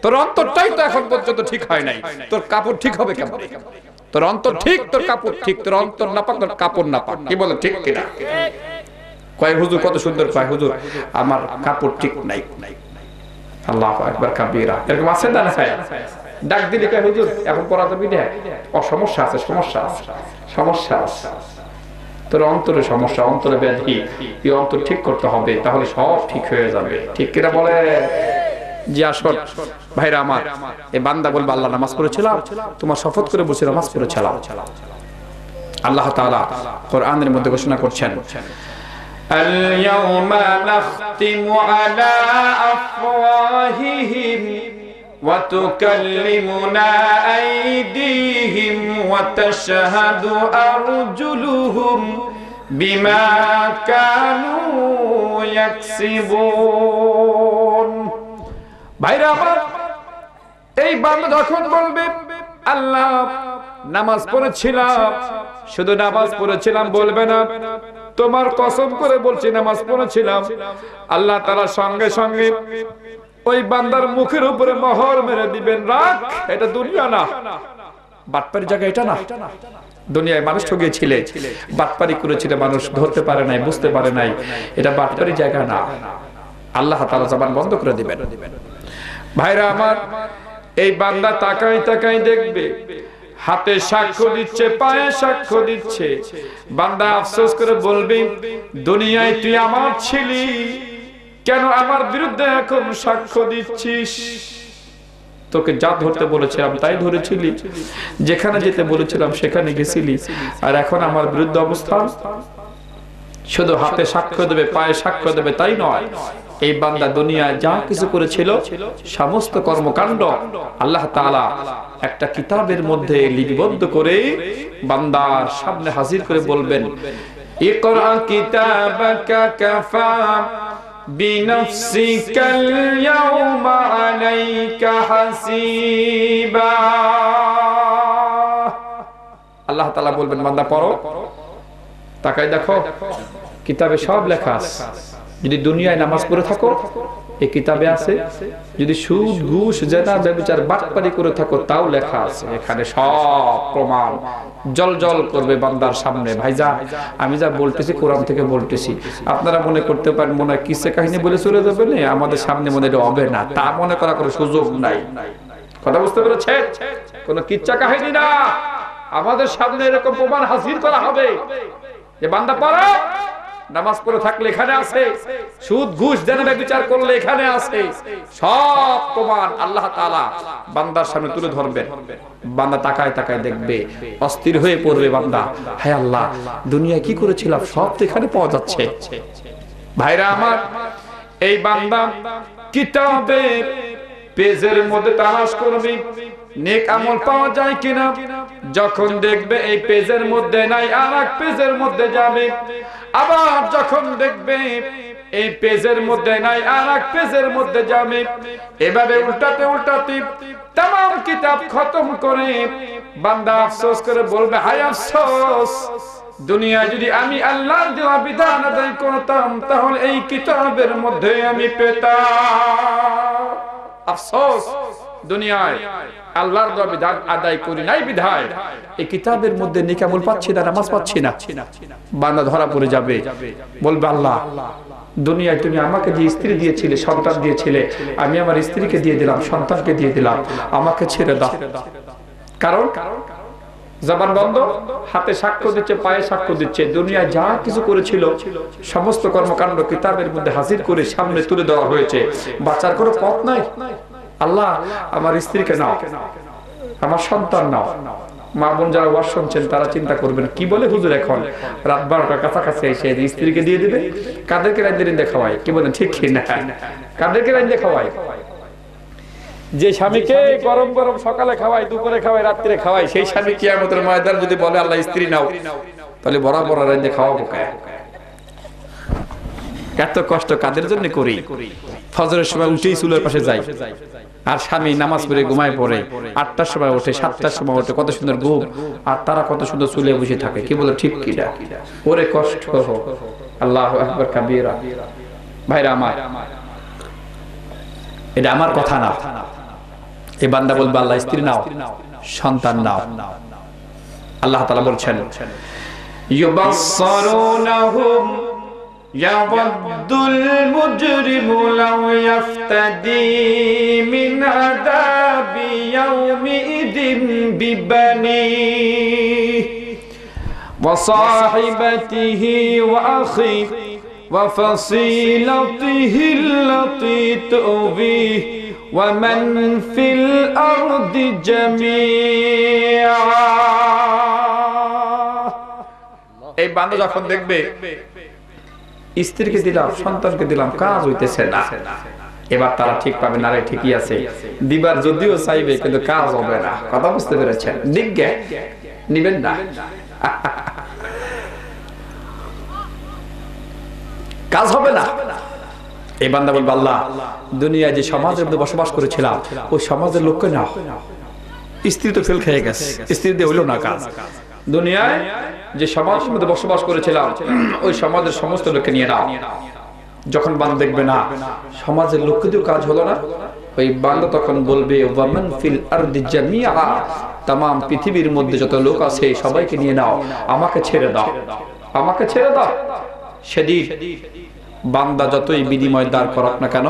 তোর অন্তরটাই তো এখন পর্যন্ত ঠিক হয় নাই, তোর কাপড় ঠিক হবে কেমন? তোর অন্তর ঠিক তোর কাপড়, ঠিক তোর অন্তর না পাক তোর কাপড় না পাক কি বলে, ঠিক কিনা? কয়, হুজুর, কত সুন্দর কয়, হুজুর, আমার কাপড় ঠিক নাই। আল্লাহ একবার কাবিরা। এরকম আছে না না ডাক দিলে কয়, হুজুর, এখন পড়া যাবি না? ও সমস্যা আছে সমস্যা আছে সমস্যা আছে। তোর অন্তরে সমস্যা, অন্তরে ব্যাধি। এই অন্তর ঠিক করতে হবে, তাহলে সব ঠিক হয়ে যাবে। ঠিক কিনা বলে জি আসল ভাইরা আমার এই বান্দা বলবে আল্লাহ নামাজ পড়েছিলাম তোমার শপথ করে বসে নামাজ পড়েছিলাম আল্লাহ তাআলা কোরআনের মধ্যে ঘোষণা করছেন اليوم نختم على أفواههم وتكلمنا أيديهم وتشهد أرجلهم بما كانوا يكسبون ভাইরা আমার, এই বান্দা যখন বলবে, আল্লাহ, নামাজ পড়েছিলাম। শুধু নামাজ পড়েছিলাম বলবে না, তোমার কসম করে বলছি নামাজ পড়েছিলাম। আল্লাহ তারা সঙ্গে সঙ্গে ওই বান্দার মুখের উপরে মহর মেরে দিবেন। রাখ, এটা দুনিয়া না। বাটপারি জায়গা এটা না। দুনিয়ায় মানুষ ঠকিয়েছিলে বাটপারি করেছিল, মানুষ ধরতে পারে নাই, বুঝতে পারে নাই। এটা বাটপারি জায়গা না। আল্লাহ তালা জবান বন্ধ করে দিবেন। ভাইরা আমার, এই বান্দা তাকাই তাকাই দেখবে, হাতে সাক্ষ্য দিচ্ছে, পায়ে সাক্ষ্য দিচ্ছে। বান্দা আফসোস করে বলবে, দুনিয়ায় তুই আমার ছিলি, কেন আমার বিরুদ্ধে এখন সাক্ষ্য দিচ্ছিস? তোকে যা ধরতে বলেছিলাম, তাই ধরেছিলি। যেখানে যেতে বলেছিলাম, সেখানে গেছিলি। আর এখন আমার বিরুদ্ধে অবস্থান শুধু হাতে সাক্ষ্য দেবে, পায়ে সাক্ষ্য দেবে, তাই নয়। এই বান্দা দুনিয়ায় যা কিছু করেছিল, সমস্ত কর্মকাণ্ড আল্লাহ তাআলা একটা কিতাবের মধ্যে লিপিবদ্ধ করে বান্দার সামনে হাজির করে বলবেন বিনফসিকাল ইয়াউমা আলাইকা হাসিবা। আল্লাহ তাআলা বলবেন, বান্দা পড়ো তাকাই দেখো, কিতাবে সব লেখা যদি দুনিয়ায় নামাজ পড়ে থাকো এই কিতাবে আছে। যদি সুদ, ঘুষ, জেনা, ব্যবচার, বাটপারি করে থাকো, তাও লেখা আছে। এখানে সব প্রমাণ। জল জল করবে বান্দার সামনে। ভাইজা আমি যা বলতেছি কোরআন থেকে বলতেছি। আপনারা মনে করতে পারেন, মনে হয় কিসে কাহিনী বলে চলে যাবে না? আমাদের সামনে মনে এটা হবে না। তা মনে করা কোনো সুযোগ নাই। কথা বুঝতে পেরেছেন? কোন কিচ্ছা কাহিনী না। আমাদের সামনে এরকম প্রমাণ হাজির করা হবে। যে বান্দা পড়ো নামাজ পড়ে থাকলে এখানে আছে সুদ, ঘুষ, দেনা বিচার করলে এখানে আছে সব প্রমাণ আল্লাহ তাআলা বান্দার সামনে তুলে ধরবেন। বান্দা তাকায় তাকায় দেখবে, অস্থির হয়ে পড়বে বান্দা। হায় আল্লাহ, দুনিয়ায় কি করেছিলাম? সব তো এখানে পাওয়া যাচ্ছে। ভাইরা আমার, এই বান্দা কিতাবের পেজের মধ্যে তালাশ করবি। নেক আমল পাওয়া যায় কিনা? যখন দেখবে এই পেজের মধ্যে নাই আর এক পেজের মধ্যে যাবে। আবার যখন দেখবে এই পেজের মধ্যে নাই আর এক পেজের মধ্যে যাবে। এভাবে উল্টাতে উল্টাতে তাম কিতাব খতম করে বান্দা আফসোস করে বলবে, হায় আফসোস দুনিয়া যদি আমি আল্লাহর দেওয়া বিধান আদায় করতাম, তাহলে এই কিতাবের মধ্যে আমি পেতাম। আফসোস। দুনিয়ায় দুনিয়ায় আমাকে ছেড়ে দাও। কারণ জবান বন্ধ, হাতে সাক্ষ্য দিচ্ছে, পায়ে সাক্ষ্য দিচ্ছে। দুনিয়া যা কিছু করেছিল, সমস্ত কর্মকাণ্ড কিতাবের মধ্যে হাজির করে সামনে তুলে দেওয়া হয়েছে। বাঁচার কোনো পথ নাই। আল্লাহ, আমার স্ত্রীকে নাও। আমার সন্তান নাও। মা বোন যারা ওয়াজ শুনছেন, তারা চিন্তা করবেন, কি বলে হুজুর এখন? রাত বারোটার কাছাকাছি এসে স্ত্রীকে দিয়ে দিবে? কাদেরকে রাত দিন দেখাওয়াই কি বলেন, ঠিক না? কাদেরকে রাত দেখাওয়াই যে স্বামীকে গরম গরম সকালে খাওয়াই দুপুরে খাওয়াই রাত্রে খাওয়াই সেই স্বামী কি আমাদের ময়দান যদি বলে, আল্লাহ, স্ত্রী নাও, তাহলে বরাবর রাজ্যে খাওয়াবো এত কষ্ট কাদের জন্য করি? ফজরের সময় উঠেই চুলের পাশে যাই। আর স্বামী নামাজ পড়ে ঘুমায় পড়ে আটটার সময় ওঠে সাতটার সময় ওঠে কত সুন্দর ঘুম। আর তারা কত সুন্দর চুলে বসে থাকে কি বলে ঠিক কিনা? ওরে কষ্ট আল্লাহ আকবর কাবিরা। ভাইরা আমার এটা আমার কথা না। এ বান্দা বলবে আল্লাহ স্ত্রী নাও সন্তান নাও। আল্লাহ তালা বলছেন ইউবাসসারুনাহুম يود المجرم لو يفتدي من عذاب يومئذ ببنيه وصاحبته وأخيه وفصيلته التي تؤويه ومن في الأرض جميعا এই বান্দা যখন দেখবে স্ত্রীকে দিলাম, সন্তানকে দিলাম, কাজ হইতেছে না। এবার তারা ঠিক পাবে না রে, ঠিকই আছে। দিবার যদিও চাইবে, কিন্তু কাজ হবে না। কথা বুঝতে পেরেছেন? দিগ্গে নিবেন না। কাজ হবে না। এই বান্দা বলবে, আল্লাহ, দুনিয়ায় যে সমাজের মধ্যে বসবাস করেছিলাম, ওই সমাজের লোককে না স্ত্রী তো ফেল খেয়ে গেছে। স্ত্রী দিয়ে হইল না কাজ। দুনিয়ায় যে সমাজের মধ্যে বসবাস করেছিলাম, ওই সমাজের সমস্ত লোককে নিয়ে নাও। যখন বান্ধ দেখবে না, সমাজের লোককে দিয়েও কাজ হলো না। ওই বান্ধ তখন বলবে, ওয়ামান ফিল আরদি জামিয়া তাম পৃথিবীর মধ্যে যত লোক আছে, সবাইকে নিয়ে নাও, আমাকে ছেড়ে দাও। আমাকে ছেড়ে দাও। সেদিন বান্দা যতই বিনিময় দাঁড় করাক না কেন,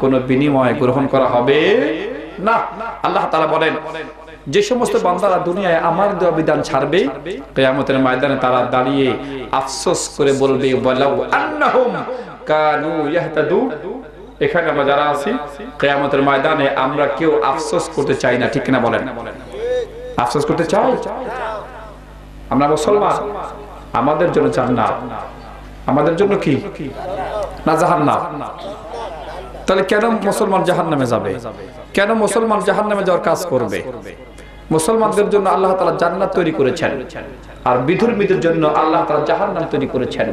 কোনো বিনিময় গ্রহণ করা হবে না। আল্লাহ তালা বলেন যে সমস্ত বান্দারা দুনিয়ায় আমার দেওয়া বিধান ছাড়বে কেয়ামতের ময়দানে তারা দাঁড়িয়ে আফসোস করে বলবে এখানে আমরা যারা আছি কিয়ামতের ময়দানে আমরা কেউ আফসোস করতে চাই না ঠিক না বলেন? আফসোস করতে চাই আমরা মুসলমান আমাদের জন্য জান্নাত। আমাদের জন্য কি? না জাহান্নাম তাহলে কেন মুসলমান জাহান্নামে যাবে? কেন মুসলমান জাহান্নামে যাওয়ার কাজ করবে? মুসলমানদের জন্য আল্লাহ তাআলা জান্নাত তৈরি করেছেন। আর বিধর্মীদের জন্য আল্লাহ তাআলা জাহান্নাম তৈরি করেছেন।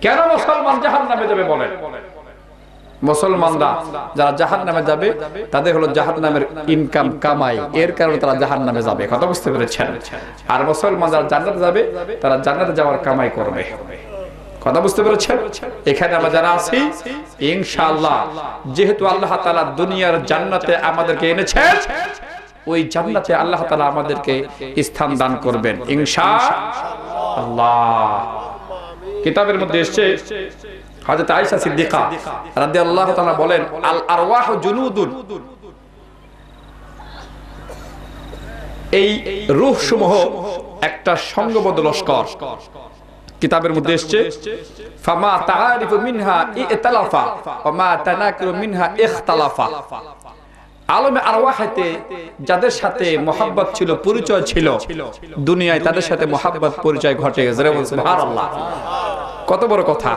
কেন মুসলমান জাহান্নামে যাবে বলেন? মুসলমানরা যারা জাহান নামে যাবে, তাদের হলো জাহান নামের ইনকাম কামাই। এর কারণে তারা জাহান নামে যাবে কথা বুঝতে পেরেছেন? আর মুসলমান যারা জান্নাতে যাবে, তারা জান্নাতে যাওয়ার কামাই করবে। কথা বুঝতে পেরেছেন? এখানে আমরা যারা আছি, ইনশাআল্লাহ, যেহেতু আল্লাহ তাআলা দুনিয়ার জান্নাতে আমাদেরকে এনেছেন ওই জান্নাতে আল্লাহ তাআলা আমাদেরকে স্থান দান করবেন। ইনশাআল্লাহ কিতাবের মধ্যে এসেছে হযরত আয়েশা সিদ্দিকা রাদিয়াল্লাহু তাআলা বলেন, আল আরওয়াহ জুনুদুন। এই রূহ সমূহ একটা সংঘবদ্ধ লস্কর। কিতাবের মধ্যে ফামা তাআরিফু মিনহা ইতালাফা ওয়া মা তানাকিরু মিনহা ইখতালাফা। আলমে আরওয়াহাতে যাদের সাথে মোহাব্বত ছিল, পরিচয় ছিল, দুনিয়ায় তাদের সাথে মোহাব্বত, পরিচয় ঘটে গেছে। কত বড় কথা।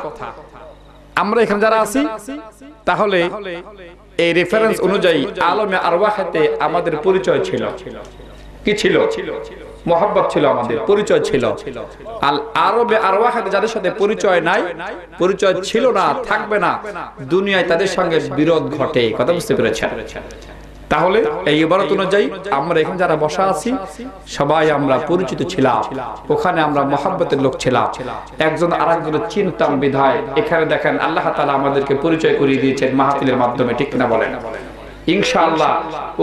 আমরা এখানে যারা আছি, তাহলে এই রেফারেন্স অনুযায়ী আলমে আরওয়াহাতে আমাদের পরিচয় ছিল। কি ছিল? মোহাব্বত ছিল আমাদের, পরিচয় ছিল। আল আরবে আরওয়াহাতে যাদের সাথে পরিচয় নাই, পরিচয় ছিল না, থাকবে না। দুনিয়ায় তাদের সঙ্গে বিরোধ ঘটে, কথা বুঝতে পেরেছেন? তাহলে এই ইবারত অনুযায়ী আমরা এখানে যারা বসা আছি, সবাই আমরা পরিচিত ছিলাম। ওখানে আমরা মহাব্বতের লোক ছিলাম। একজন আরেকজনের চিন্তাম বিধায়। এখানে দেখেন আল্লাহ তাআলা আমাদেরকে পরিচয় করিয়ে দিয়েছেন মাহফিলের মাধ্যমে, ঠিক না বলেন? ইনশাআল্লাহ,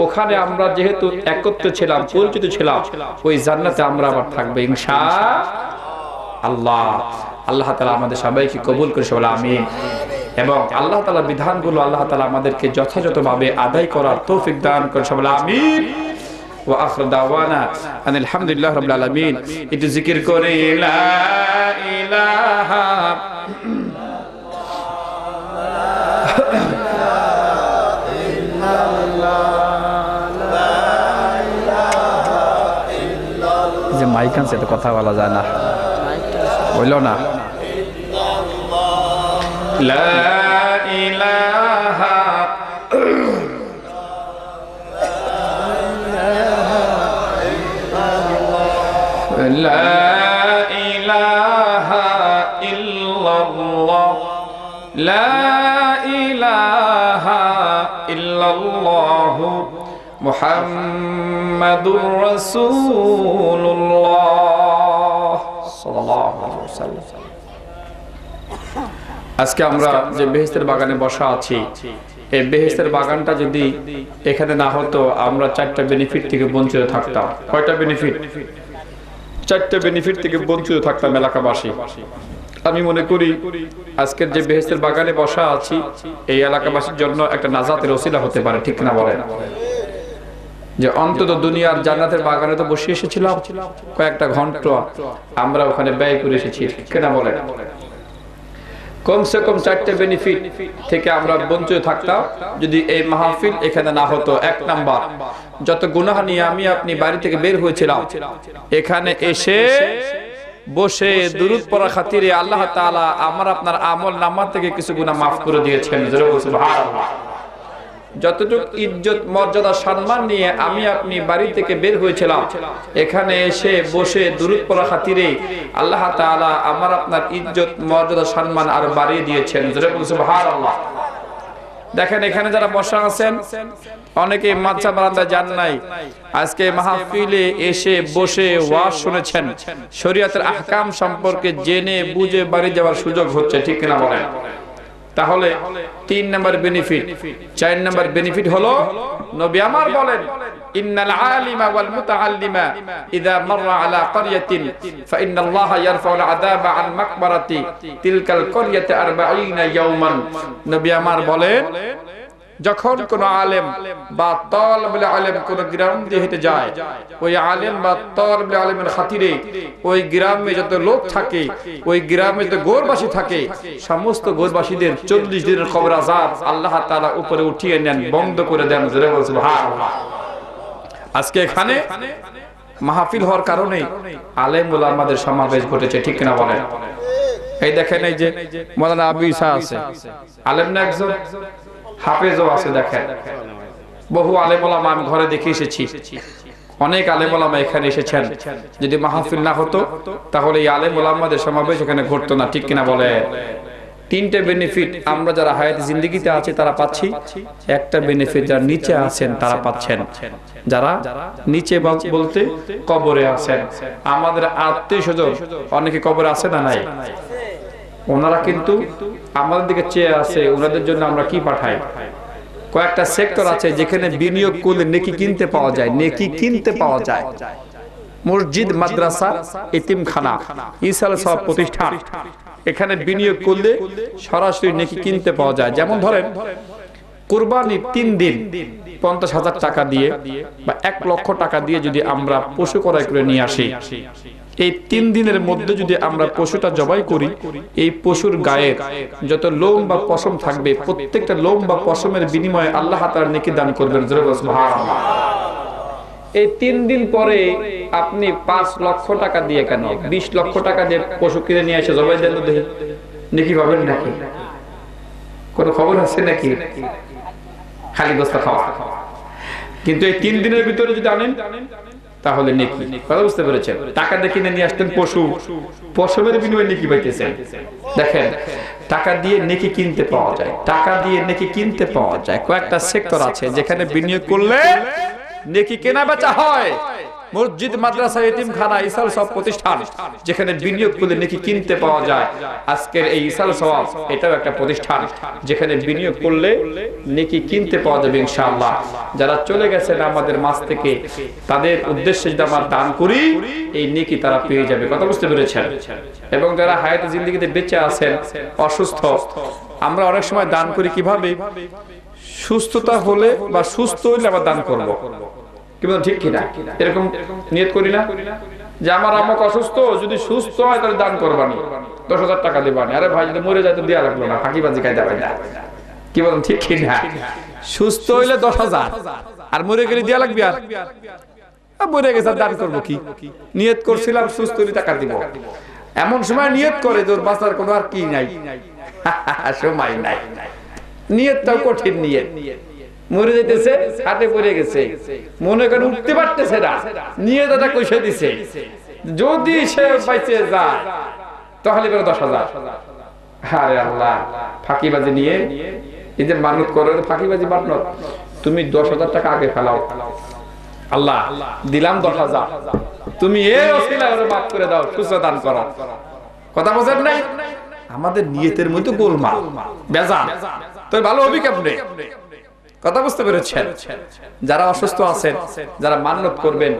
ওখানে আমরা যেহেতু একত্রে ছিলাম, পরিচিত ছিলাম, ওই জান্নাতে আমরা আবার থাকব ইনশা আল্লাহ। আল্লাহ তালা আমাদের সবাইকে কবুল করে, সবাই আমিন। এবং আল্লাহ তালা বিধানগুলো আল্লাহ তালা আমাদেরকে যথাযথভাবে আদায় করার তৌফিক দান করে সবাই আমিন وآخر دعوانا أن الحمد لله رب العالمين একটু জিকির করে লা ইলাহা যে মাইক আনছে তো কথা বলা যায় না বলল না لا إله لا إله إلا الله. لا إله إلا الله. محمد رسول الله. صلى الله عليه وسلم. আজকে আমরা যে বেহেস্তের বাগানে বসা আছি, এই বেহেস্তের বাগানটা যদি এখানে না হতো, আমরা চারটা বেনিফিট থেকে বঞ্চিত থাকতাম। কয়টা বেনিফিট চারটা বেনিফিট থেকে বঞ্চিত থাকতাম এলাকাবাসী। আমি মনে করি, আজকের যে বেহেস্তের বাগানে বসা আছি, এই এলাকাবাসীর জন্য একটা নাজাতের ওসিলা হতে পারে, ঠিক না বলেন? যে অন্তত দুনিয়ার জান্নাতের বাগানে তো বসে এসেছিলাম, কয়েকটা ঘণ্টা আমরা ওখানে ব্যয় করে এসেছি, ঠিক না বলেন? কমসে কম চারটে বেনিফিট থেকে আমরা বঞ্চিত থাকতাম, যদি এই মাহফিল এখানে না হতো। এক নাম্বার, যত গুনাহ নিয়ে আমি আপনি বাড়ি থেকে বের হয়েছিলাম, এখানে এসে বসে দুরুদ পড়া খাতিরে আল্লাহ তাআলা আমার আপনার আমল নামা থেকে কিছু গুনাহ মাফ করে দিয়েছেন। যতটুক ইজ্জত, মর্যাদা, সম্মান নিয়ে আমি আপনি বাড়ি থেকে বের হয়েছিলাম, এখানে এসে বসে দূরত পড়া খাতিরে আল্লাহ তাআলা আমার আপনার ইজ্জত, মর্যাদা, সম্মান আর বাড়িয়ে দিয়েছেন। দেখেন, এখানে যারা বসা আছেন, অনেকে মাদ্রাসা বারান্দায় যান নাই। আজকে মাহফিলে এসে বসে ওয়াজ শুনেছেন। শরীয়তের আহকাম সম্পর্কে জেনে বুঝে বাড়ি যাওয়ার সুযোগ হচ্ছে, ঠিক কিনা বলেন? তাহলে তিন নাম্বার বেনিফিট চার নাম্বার বেনিফিট হলো, নবী আমার বলেন, ইন্নাল আলিমা ওয়াল মুতাআল্লিমা ইযা মাররা আলা ক্বরিয়াতিন ফাইন্নাল্লাহ ইয়ারফাউল আযাবা আন মাকবারাতি, তিলকাল ক্বরিয়াতি 40 ইয়াওমান নবী আমার বলেন যখন কোন আলেম বা তল বলে আলেম কোন গ্রাম দিয়ে হেঁটে যায় ওই আলেম বা তল বলে আলেমের খাতিরে ওই গ্রামে যত লোক থাকে ওই গ্রামে যত গোরবাসী থাকে সমস্ত গোরবাসীদের চল্লিশ দিনের খবর আজাদ আল্লাহ তাআলা উপরে উঠিয়ে নেন বন্ধ করে দেন। আজকে এখানে মাহফিল হওয়ার কারণে আলেম আমাদের সমাবেশ ঘটেছে ঠিক কিনা বলেন? এই দেখেন এই যে মৌলানা আবু ইসা আছে। আলেম না একজন? হাফেজও আছে দেখেন। বহু আলেম ওলামা আমি ঘরে দেখে এসেছি। অনেক আলেম ওলামা এখানে এসেছেন। যদি মাহফিল না হতো, তাহলে এই আলেম ওলামাদের সমাবেশ এখানে ঘটতো না, ঠিক কিনা বলে তিনটে বেনিফিট আমরা যারা হায়াত জিন্দগিতে আছি, তারা পাচ্ছি। একটা বেনিফিট যারা নিচে আছেন, তারা পাচ্ছেন। যারা নিচে বল- বলতে কবরে আছেন। আমাদের আত্মীয় স্বজন, অনেকে কবরে আছে না নাই? ওনারা কিন্তু আমাদের দিকে চেয়ে আছে ওনাদের জন্য আমরা কি পাঠাই। কয়েকটা সেক্টর আছে যেখানে বিনিয়োগ করলে নেকি কিনতে পাওয়া যায়, নেকি কিনতে পাওয়া যায়। মসজিদ, মাদ্রাসা, এতিমখানা, ইসাল সব প্রতিষ্ঠান। এখানে বিনিয়োগ করলে সরাসরি নেকি কিনতে পাওয়া যায়। যেমন ধরেন কোরবানির তিন দিন পঞ্চাশ হাজার টাকা দিয়ে বা এক লক্ষ টাকা দিয়ে যদি আমরা পশু ক্রয় করে নিয়ে আসি, এই তিন দিনের মধ্যে যদি আমরা পশুটা জবাই করি, এই পশুর গায়ের যত লোম বা পশম থাকবে, প্রত্যেকটা লোম বা পশমের বিনিময়ে আল্লাহ তার নেকি দান করবেন। এই তিন দিন পরে আপনি পাঁচ লক্ষ টাকা দিয়ে কেন, বিশ লক্ষ টাকা দিয়ে পশু কিনে নিয়ে এসে জবাই দেন নেকি পাবেন নাকি? কোন খবর আছে নাকি? খালি গোস্ত খাওয়া। কিন্তু এই তিন দিনের ভিতরে যদি আনেন, তাহলে নেকি। কথা বুঝতে পেরেছেন? টাকা দিয়ে কিনে নিয়ে আসতেন পশু। পশুদের বিনিময়ে নেকি পাইতেছেন। দেখেন, টাকা দিয়ে নেকি কিনতে পাওয়া যায়। টাকা দিয়ে নেকি কিনতে পাওয়া যায়। কয়েকটা সেক্টর আছে যেখানে বিনিয়োগ করলে নেকি কেনা বেচা হয়। মসজিদ, মাদ্রাসা এতিমখানা ইসাল সব প্রতিষ্ঠান, যেখানে বিনিয়োগ করলে নেকি কিনতে পাওয়া যায়। আজকের এই ইসাল সওয়াব এটাও একটা প্রতিষ্ঠান, যেখানে বিনিয়োগ করলে নেকি কিনতে পাওয়া যাবে ইনশাআল্লাহ। যারা চলে গেছেন আমাদের মাছ থেকে, তাদের উদ্দেশ্যে যদি আমরা দান করি, এই নেকি তারা পেয়ে যাবে। কথা বুঝতে পেরেছেন? এবং যারা হায়াতে জিন্দগিতে বেঁচে আছেন, অসুস্থ, আমরা অনেক সময় দান করি কীভাবে? সুস্থতা হলে বা সুস্থ হলে আবার দান করব। কি ঠিক কিনা? এরকম নিয়ত করি না। যে আমার অসুস্থ, যদি সুস্থ হয় তাহলে দান করবানি। দশ হাজার টাকা দেবানি আরে ভাই, যদি মরে যায় তো দেওয়া লাগল না খাইতে পারি না। কি বলেন, ঠিক কিনা? সুস্থ হইলে দশ হাজার, আর মরে গেলে দেওয়া লাগবে আর? মরে গেছে দান করব কি? নিয়ত করছিলাম, সুস্থ হলে টাকা দিব। এমন সময় নিয়ত করে তোর বাঁচার কোনো আর কি নাই। সময় নাই। নিয়তটাও কঠিন নিয়ত। মরে যেতেছে হাতে পড়ে গেছে। মনে করে উঠতে পারতেছে না। নিয়ে দাদা কইসে দিছে? যদি সে বাইচে যায়, তাহলে বেরো দশ হাজার। আরে আল্লাহ, ফাঁকিবাজি নিয়ে? এই যে মানত করো ফাঁকিবাজি মানত। তুমি দশ হাজার টাকা আগে ফেলাও। আল্লাহ, দিলাম দশ হাজার। তুমি এ অসিলা মাফ করে দাও সুস্থ দান করো। কথা বোঝেন নাই? আমাদের নিয়তের মধ্যে গোলমাল বেজা তো ভালো হবি কেমনে? কথা বুঝতে পেরেছেন? যারা অসুস্থ আছেন, যারা মান্যত করবেন,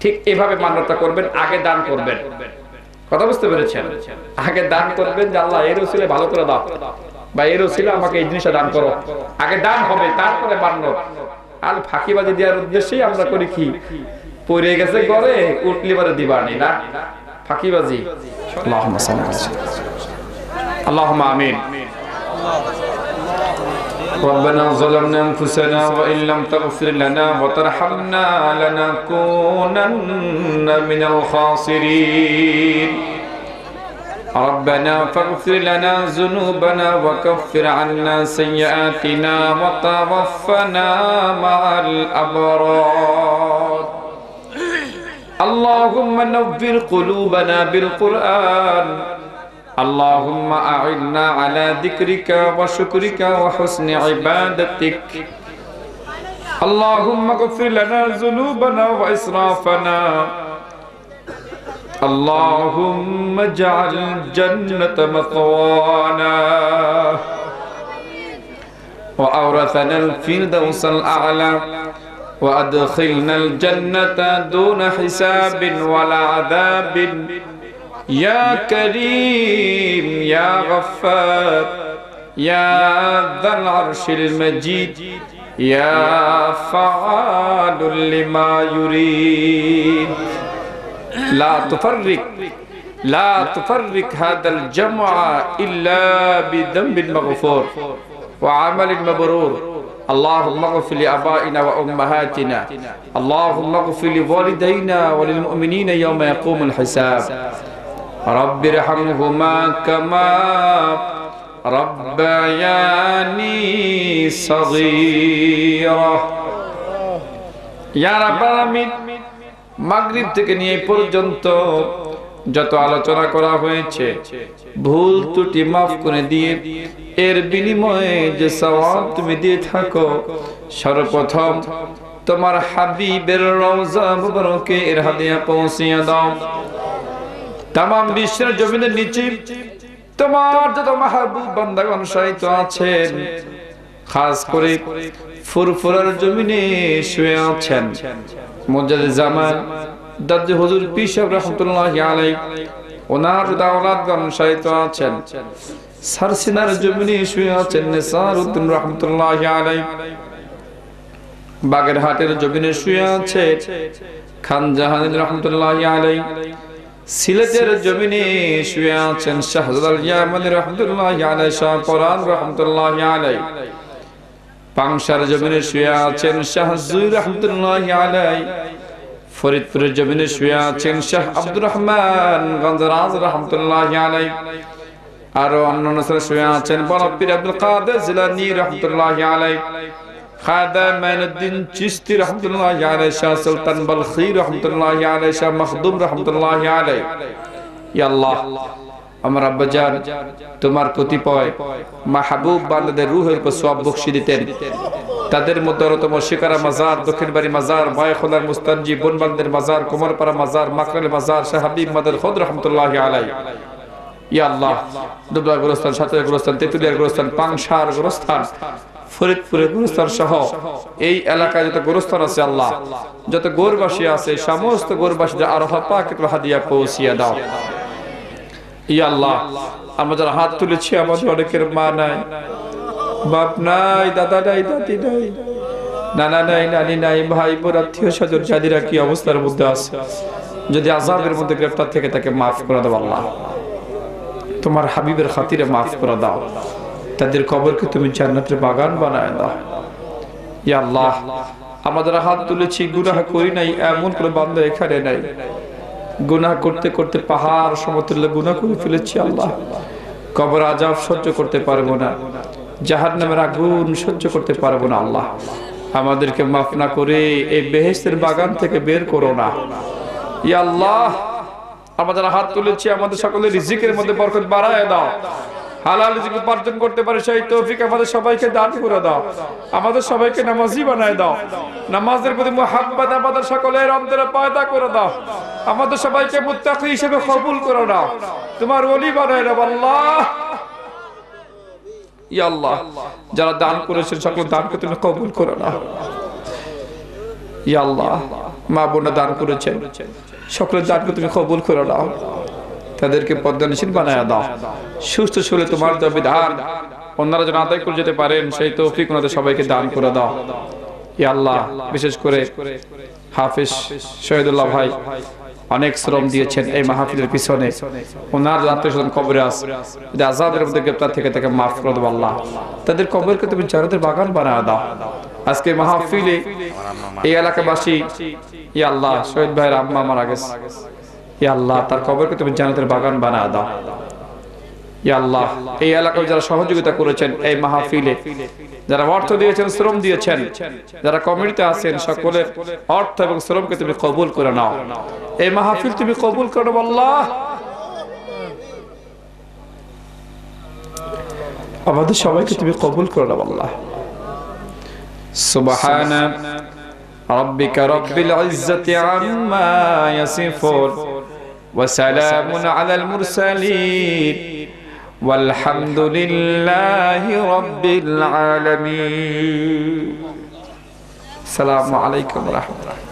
ঠিক এভাবে মান্যতা করবেন, আগে দান করবেন। কথা বুঝতে পেরেছেন? আগে দান করবেন যে আল্লাহ এর উসিলে ভালো করে দাও। বা এর উসিলে আমাকে এই জিনিসটা দান করো। আগে দান হবে, তারপরে মান্যত আর ফাঁকিবাজি দেওয়ার উদ্দেশ্যেই আমরা করি কি? পড়ে গেছে ঘরে, উঠলি বারে দিবার দিবানি, না? ফাঁকিবাজি। আল্লাহুম্মা সাল্লি আলা সাইয়্যিদিনা আমিন। ربنا ظلمنا أنفسنا وإن لم تغفر لنا وترحمنا لنكونن من الخاسرين. ربنا فاغفر لنا ذنوبنا وكفر عنا سيئاتنا وتوفنا مع الأبرار. اللهم نور قلوبنا بالقرآن. اللهم أعنا على ذكرك وشكرك وحسن عبادتك. اللهم اغفر لنا ذنوبنا وإسرافنا. اللهم اجعل الجنة مثوانا. وأورثنا الفردوس الأعلى. وأدخلنا الجنة دون حساب ولا عذاب. يا كريم يا غفار يا ذا العرش المجيد يا فعال لما يريد. لا تفرق لا تفرق هذا الجمع إلا بذنب مغفور وعمل مبرور. اللهم اغفر لآبائنا وأمهاتنا اللهم اغفر لوالدينا وللمؤمنين يوم يقوم الحساب. رب ارحمهما كما ربياني صغيرا يا رب العالمين মাগরিব থেকে নিয়ে এই পর্যন্ত যত আলোচনা করা হয়েছে ভুল ত্রুটি মাফ করে দিয়ে এর বিনিময়ে যে সওয়াব তুমি দিয়ে থাকো সর্বপ্রথম তোমার হাবিবের রওজা মুবারকে এর হাদিয়া পৌঁছিয়ে দাও তামাম বিশ্বের জমিনের নিচে তোমার যত মাহবুব বান্দাগণ সাহিত্য আছেন, খাস করে ফুরফুরার জমিনে শুয়ে আছেন। মসজিদে জামান দাদি হুজুর পিসাব রহমতুল্লাহ আলাই ওনার দাওলাতগণ সাহিত্য আছেন। সারসিনার জমিনে শুয়ে আছেন নেসার উদ্দিন রহমতুল্লাহ আলাই বাগেরহাটের জমিনে শুয়ে আছে খান জাহান রহমতুল্লাহ আলাই সিলেটের জমিনে শুয়ে আছেন শাহজালাল ইয়ামানি রহমতুল্লাহ আলাই শাহ কোরআন রহমতুল্লাহ পাংশার জমিনে শুয়ে আছেন শাহ জুই রহমতুল্লাহ আলাই ফরিদপুরের জমিনে শুয়ে আছেন শাহ আব্দুর রহমান গঞ্জরাজ রহমতুল্লাহ আলাই আরও অন্যান্য শুয়ে আছেন বড়পীর আব্দুল কাদের জিলানি রহমতুল্লাহ আলাই খাদা মাইনুদ্দিন চিস্তি রহমতুল্লাহ আলাই শাহ সুলতান বলখি রহমতুল্লাহ আলাই শাহ মখদুম রহমতুল্লাহ আলাই ইয়া আল্লাহ আমার আব্বাজান তোমার কতিপয় মাহবুব বান্দাদের রুহের উপর সব বকশি দিতেন তাদের মধ্যে অন্যতম শিকারা মাজার দক্ষিণ বাড়ি মাজার বায়খোলার মুস্তানজি বনবান্দের মাজার কোমরপাড়া মাজার মাকরাল মাজার শাহ হাবিব মাদার খোদ রহমতুল্লাহ আলাই ইয়া আল্লাহ দুবলা গোরস্থান সাতুয়া গোরস্থান তেতুলিয়ার গোরস্থান পাংশার গোরস্থান ফরিদপুরের গোরস্থান সহ এই এলাকায় যত গোরস্থান আছে আল্লাহ, যত গোরবাসী আছে সমস্ত গোরবাসীদের আরোহ পাকে হাদিয়া পৌঁছিয়ে দাও। ইয়া আল্লাহ, আমরা যারা হাত তুলেছি, আমাদের অনেকের মা নাই, বাপ নাই, দাদা নাই, দাদি নাই, নানা নাই, নানি নাই, ভাই বোন, আত্মীয় স্বজন, জাদিরা কি অবস্থার মধ্যে আছে? যদি আজাবের মধ্যে গ্রেফতার থেকে তাকে মাফ করে দাও আল্লাহ। তোমার হাবিবের খাতিরে মাফ করে দাও। তাদের কবরকে তুমি জান্নাতের বাগান বানায় দাও। ইয়া আল্লাহ, আমাদের হাত তুলেছি, গুনাহ করি নাই, এমন করে বান্দা এখানে নাই। গুনাহ করতে করতে পাহাড় সমতুল্য গুনাহ করে ফেলেছি আল্লাহ। কবর আজাব সহ্য করতে পারব না জাহার নামের আগুন সহ্য করতে পারব না আল্লাহ। আমাদেরকে মাফ না করে এই বেহেস্তের বাগান থেকে বের করো না। ইয়া আল্লাহ, আমাদের হাত তুলেছি, আমাদের সকলের রিজিকের মধ্যে বরকত বাড়ায় দাও। হালাল রিজিক উপার্জন করতে পারে সেই তৌফিক আমাদের সবাইকে দান করে দাও। আমাদের সবাইকে নামাজি বানায় দাও। নামাজের প্রতি মুহাব্বত আমাদের সকলের অন্তরে পয়দা করে দাও। আমাদের সবাইকে মুত্তাকি হিসেবে কবুল করে দাও তোমার ওলি বানায় দাও আল্লাহ। ইয়া আল্লাহ, যারা দান করেছেন সকল দানকে তুমি কবুল করে নাও। ইয়া আল্লাহ, মা বোনা দান করেছেন, সকলের দানকে তুমি কবুল করে নাও। তাদেরকে পদ্মনিশীল বানায় দাও। সুস্থ শরীরে তোমার দেওয়া বিধান। অন্যরা যেন আদায় করে যেতে পারেন, সেই তৌফিক ওনাদের সবাইকে দান করে দাও। ইয়া আল্লাহ, বিশেষ করে হাফিজ শহীদুল্লাহ ভাই, অনেক শ্রম দিয়েছেন এই মাহফিলের পিছনে। ওনার আত্মীয় কবরে আস যদি আজাদের মধ্যে গ্রেপ্তার থেকে তাকে মাফ করে দেবো আল্লাহ। তাদের কবরকে তুমি জান্নাতের বাগান বানায় দাও। আজকে মাহফিলে এই এলাকাবাসী ইয়া আল্লাহ, শহীদ ভাইয়ের আম্মা মারা গেছে। ইয়া আল্লাহ তার কবরকে তুমি জান্নাতের বাগান বানায় দাও ইয়া আল্লাহ এই এলাকায় যারা সহযোগিতা করেছেন এই মাহফিলে যারা অর্থ দিয়েছেন শ্রম দিয়েছেন যারা কমিটিতে আছেন সকলের অর্থ এবং শ্রমকে তুমি কবুল করে নাও এই মাহফিল তুমি কবুল করো আল্লাহ আমাদের সবাইকে তুমি কবুল করে নাও আল্লাহ সুবহান ربك رب العزة عما يصفون وسلام على المرسلين. والحمد لله رب العالمين. السلام عليكم ورحمة الله.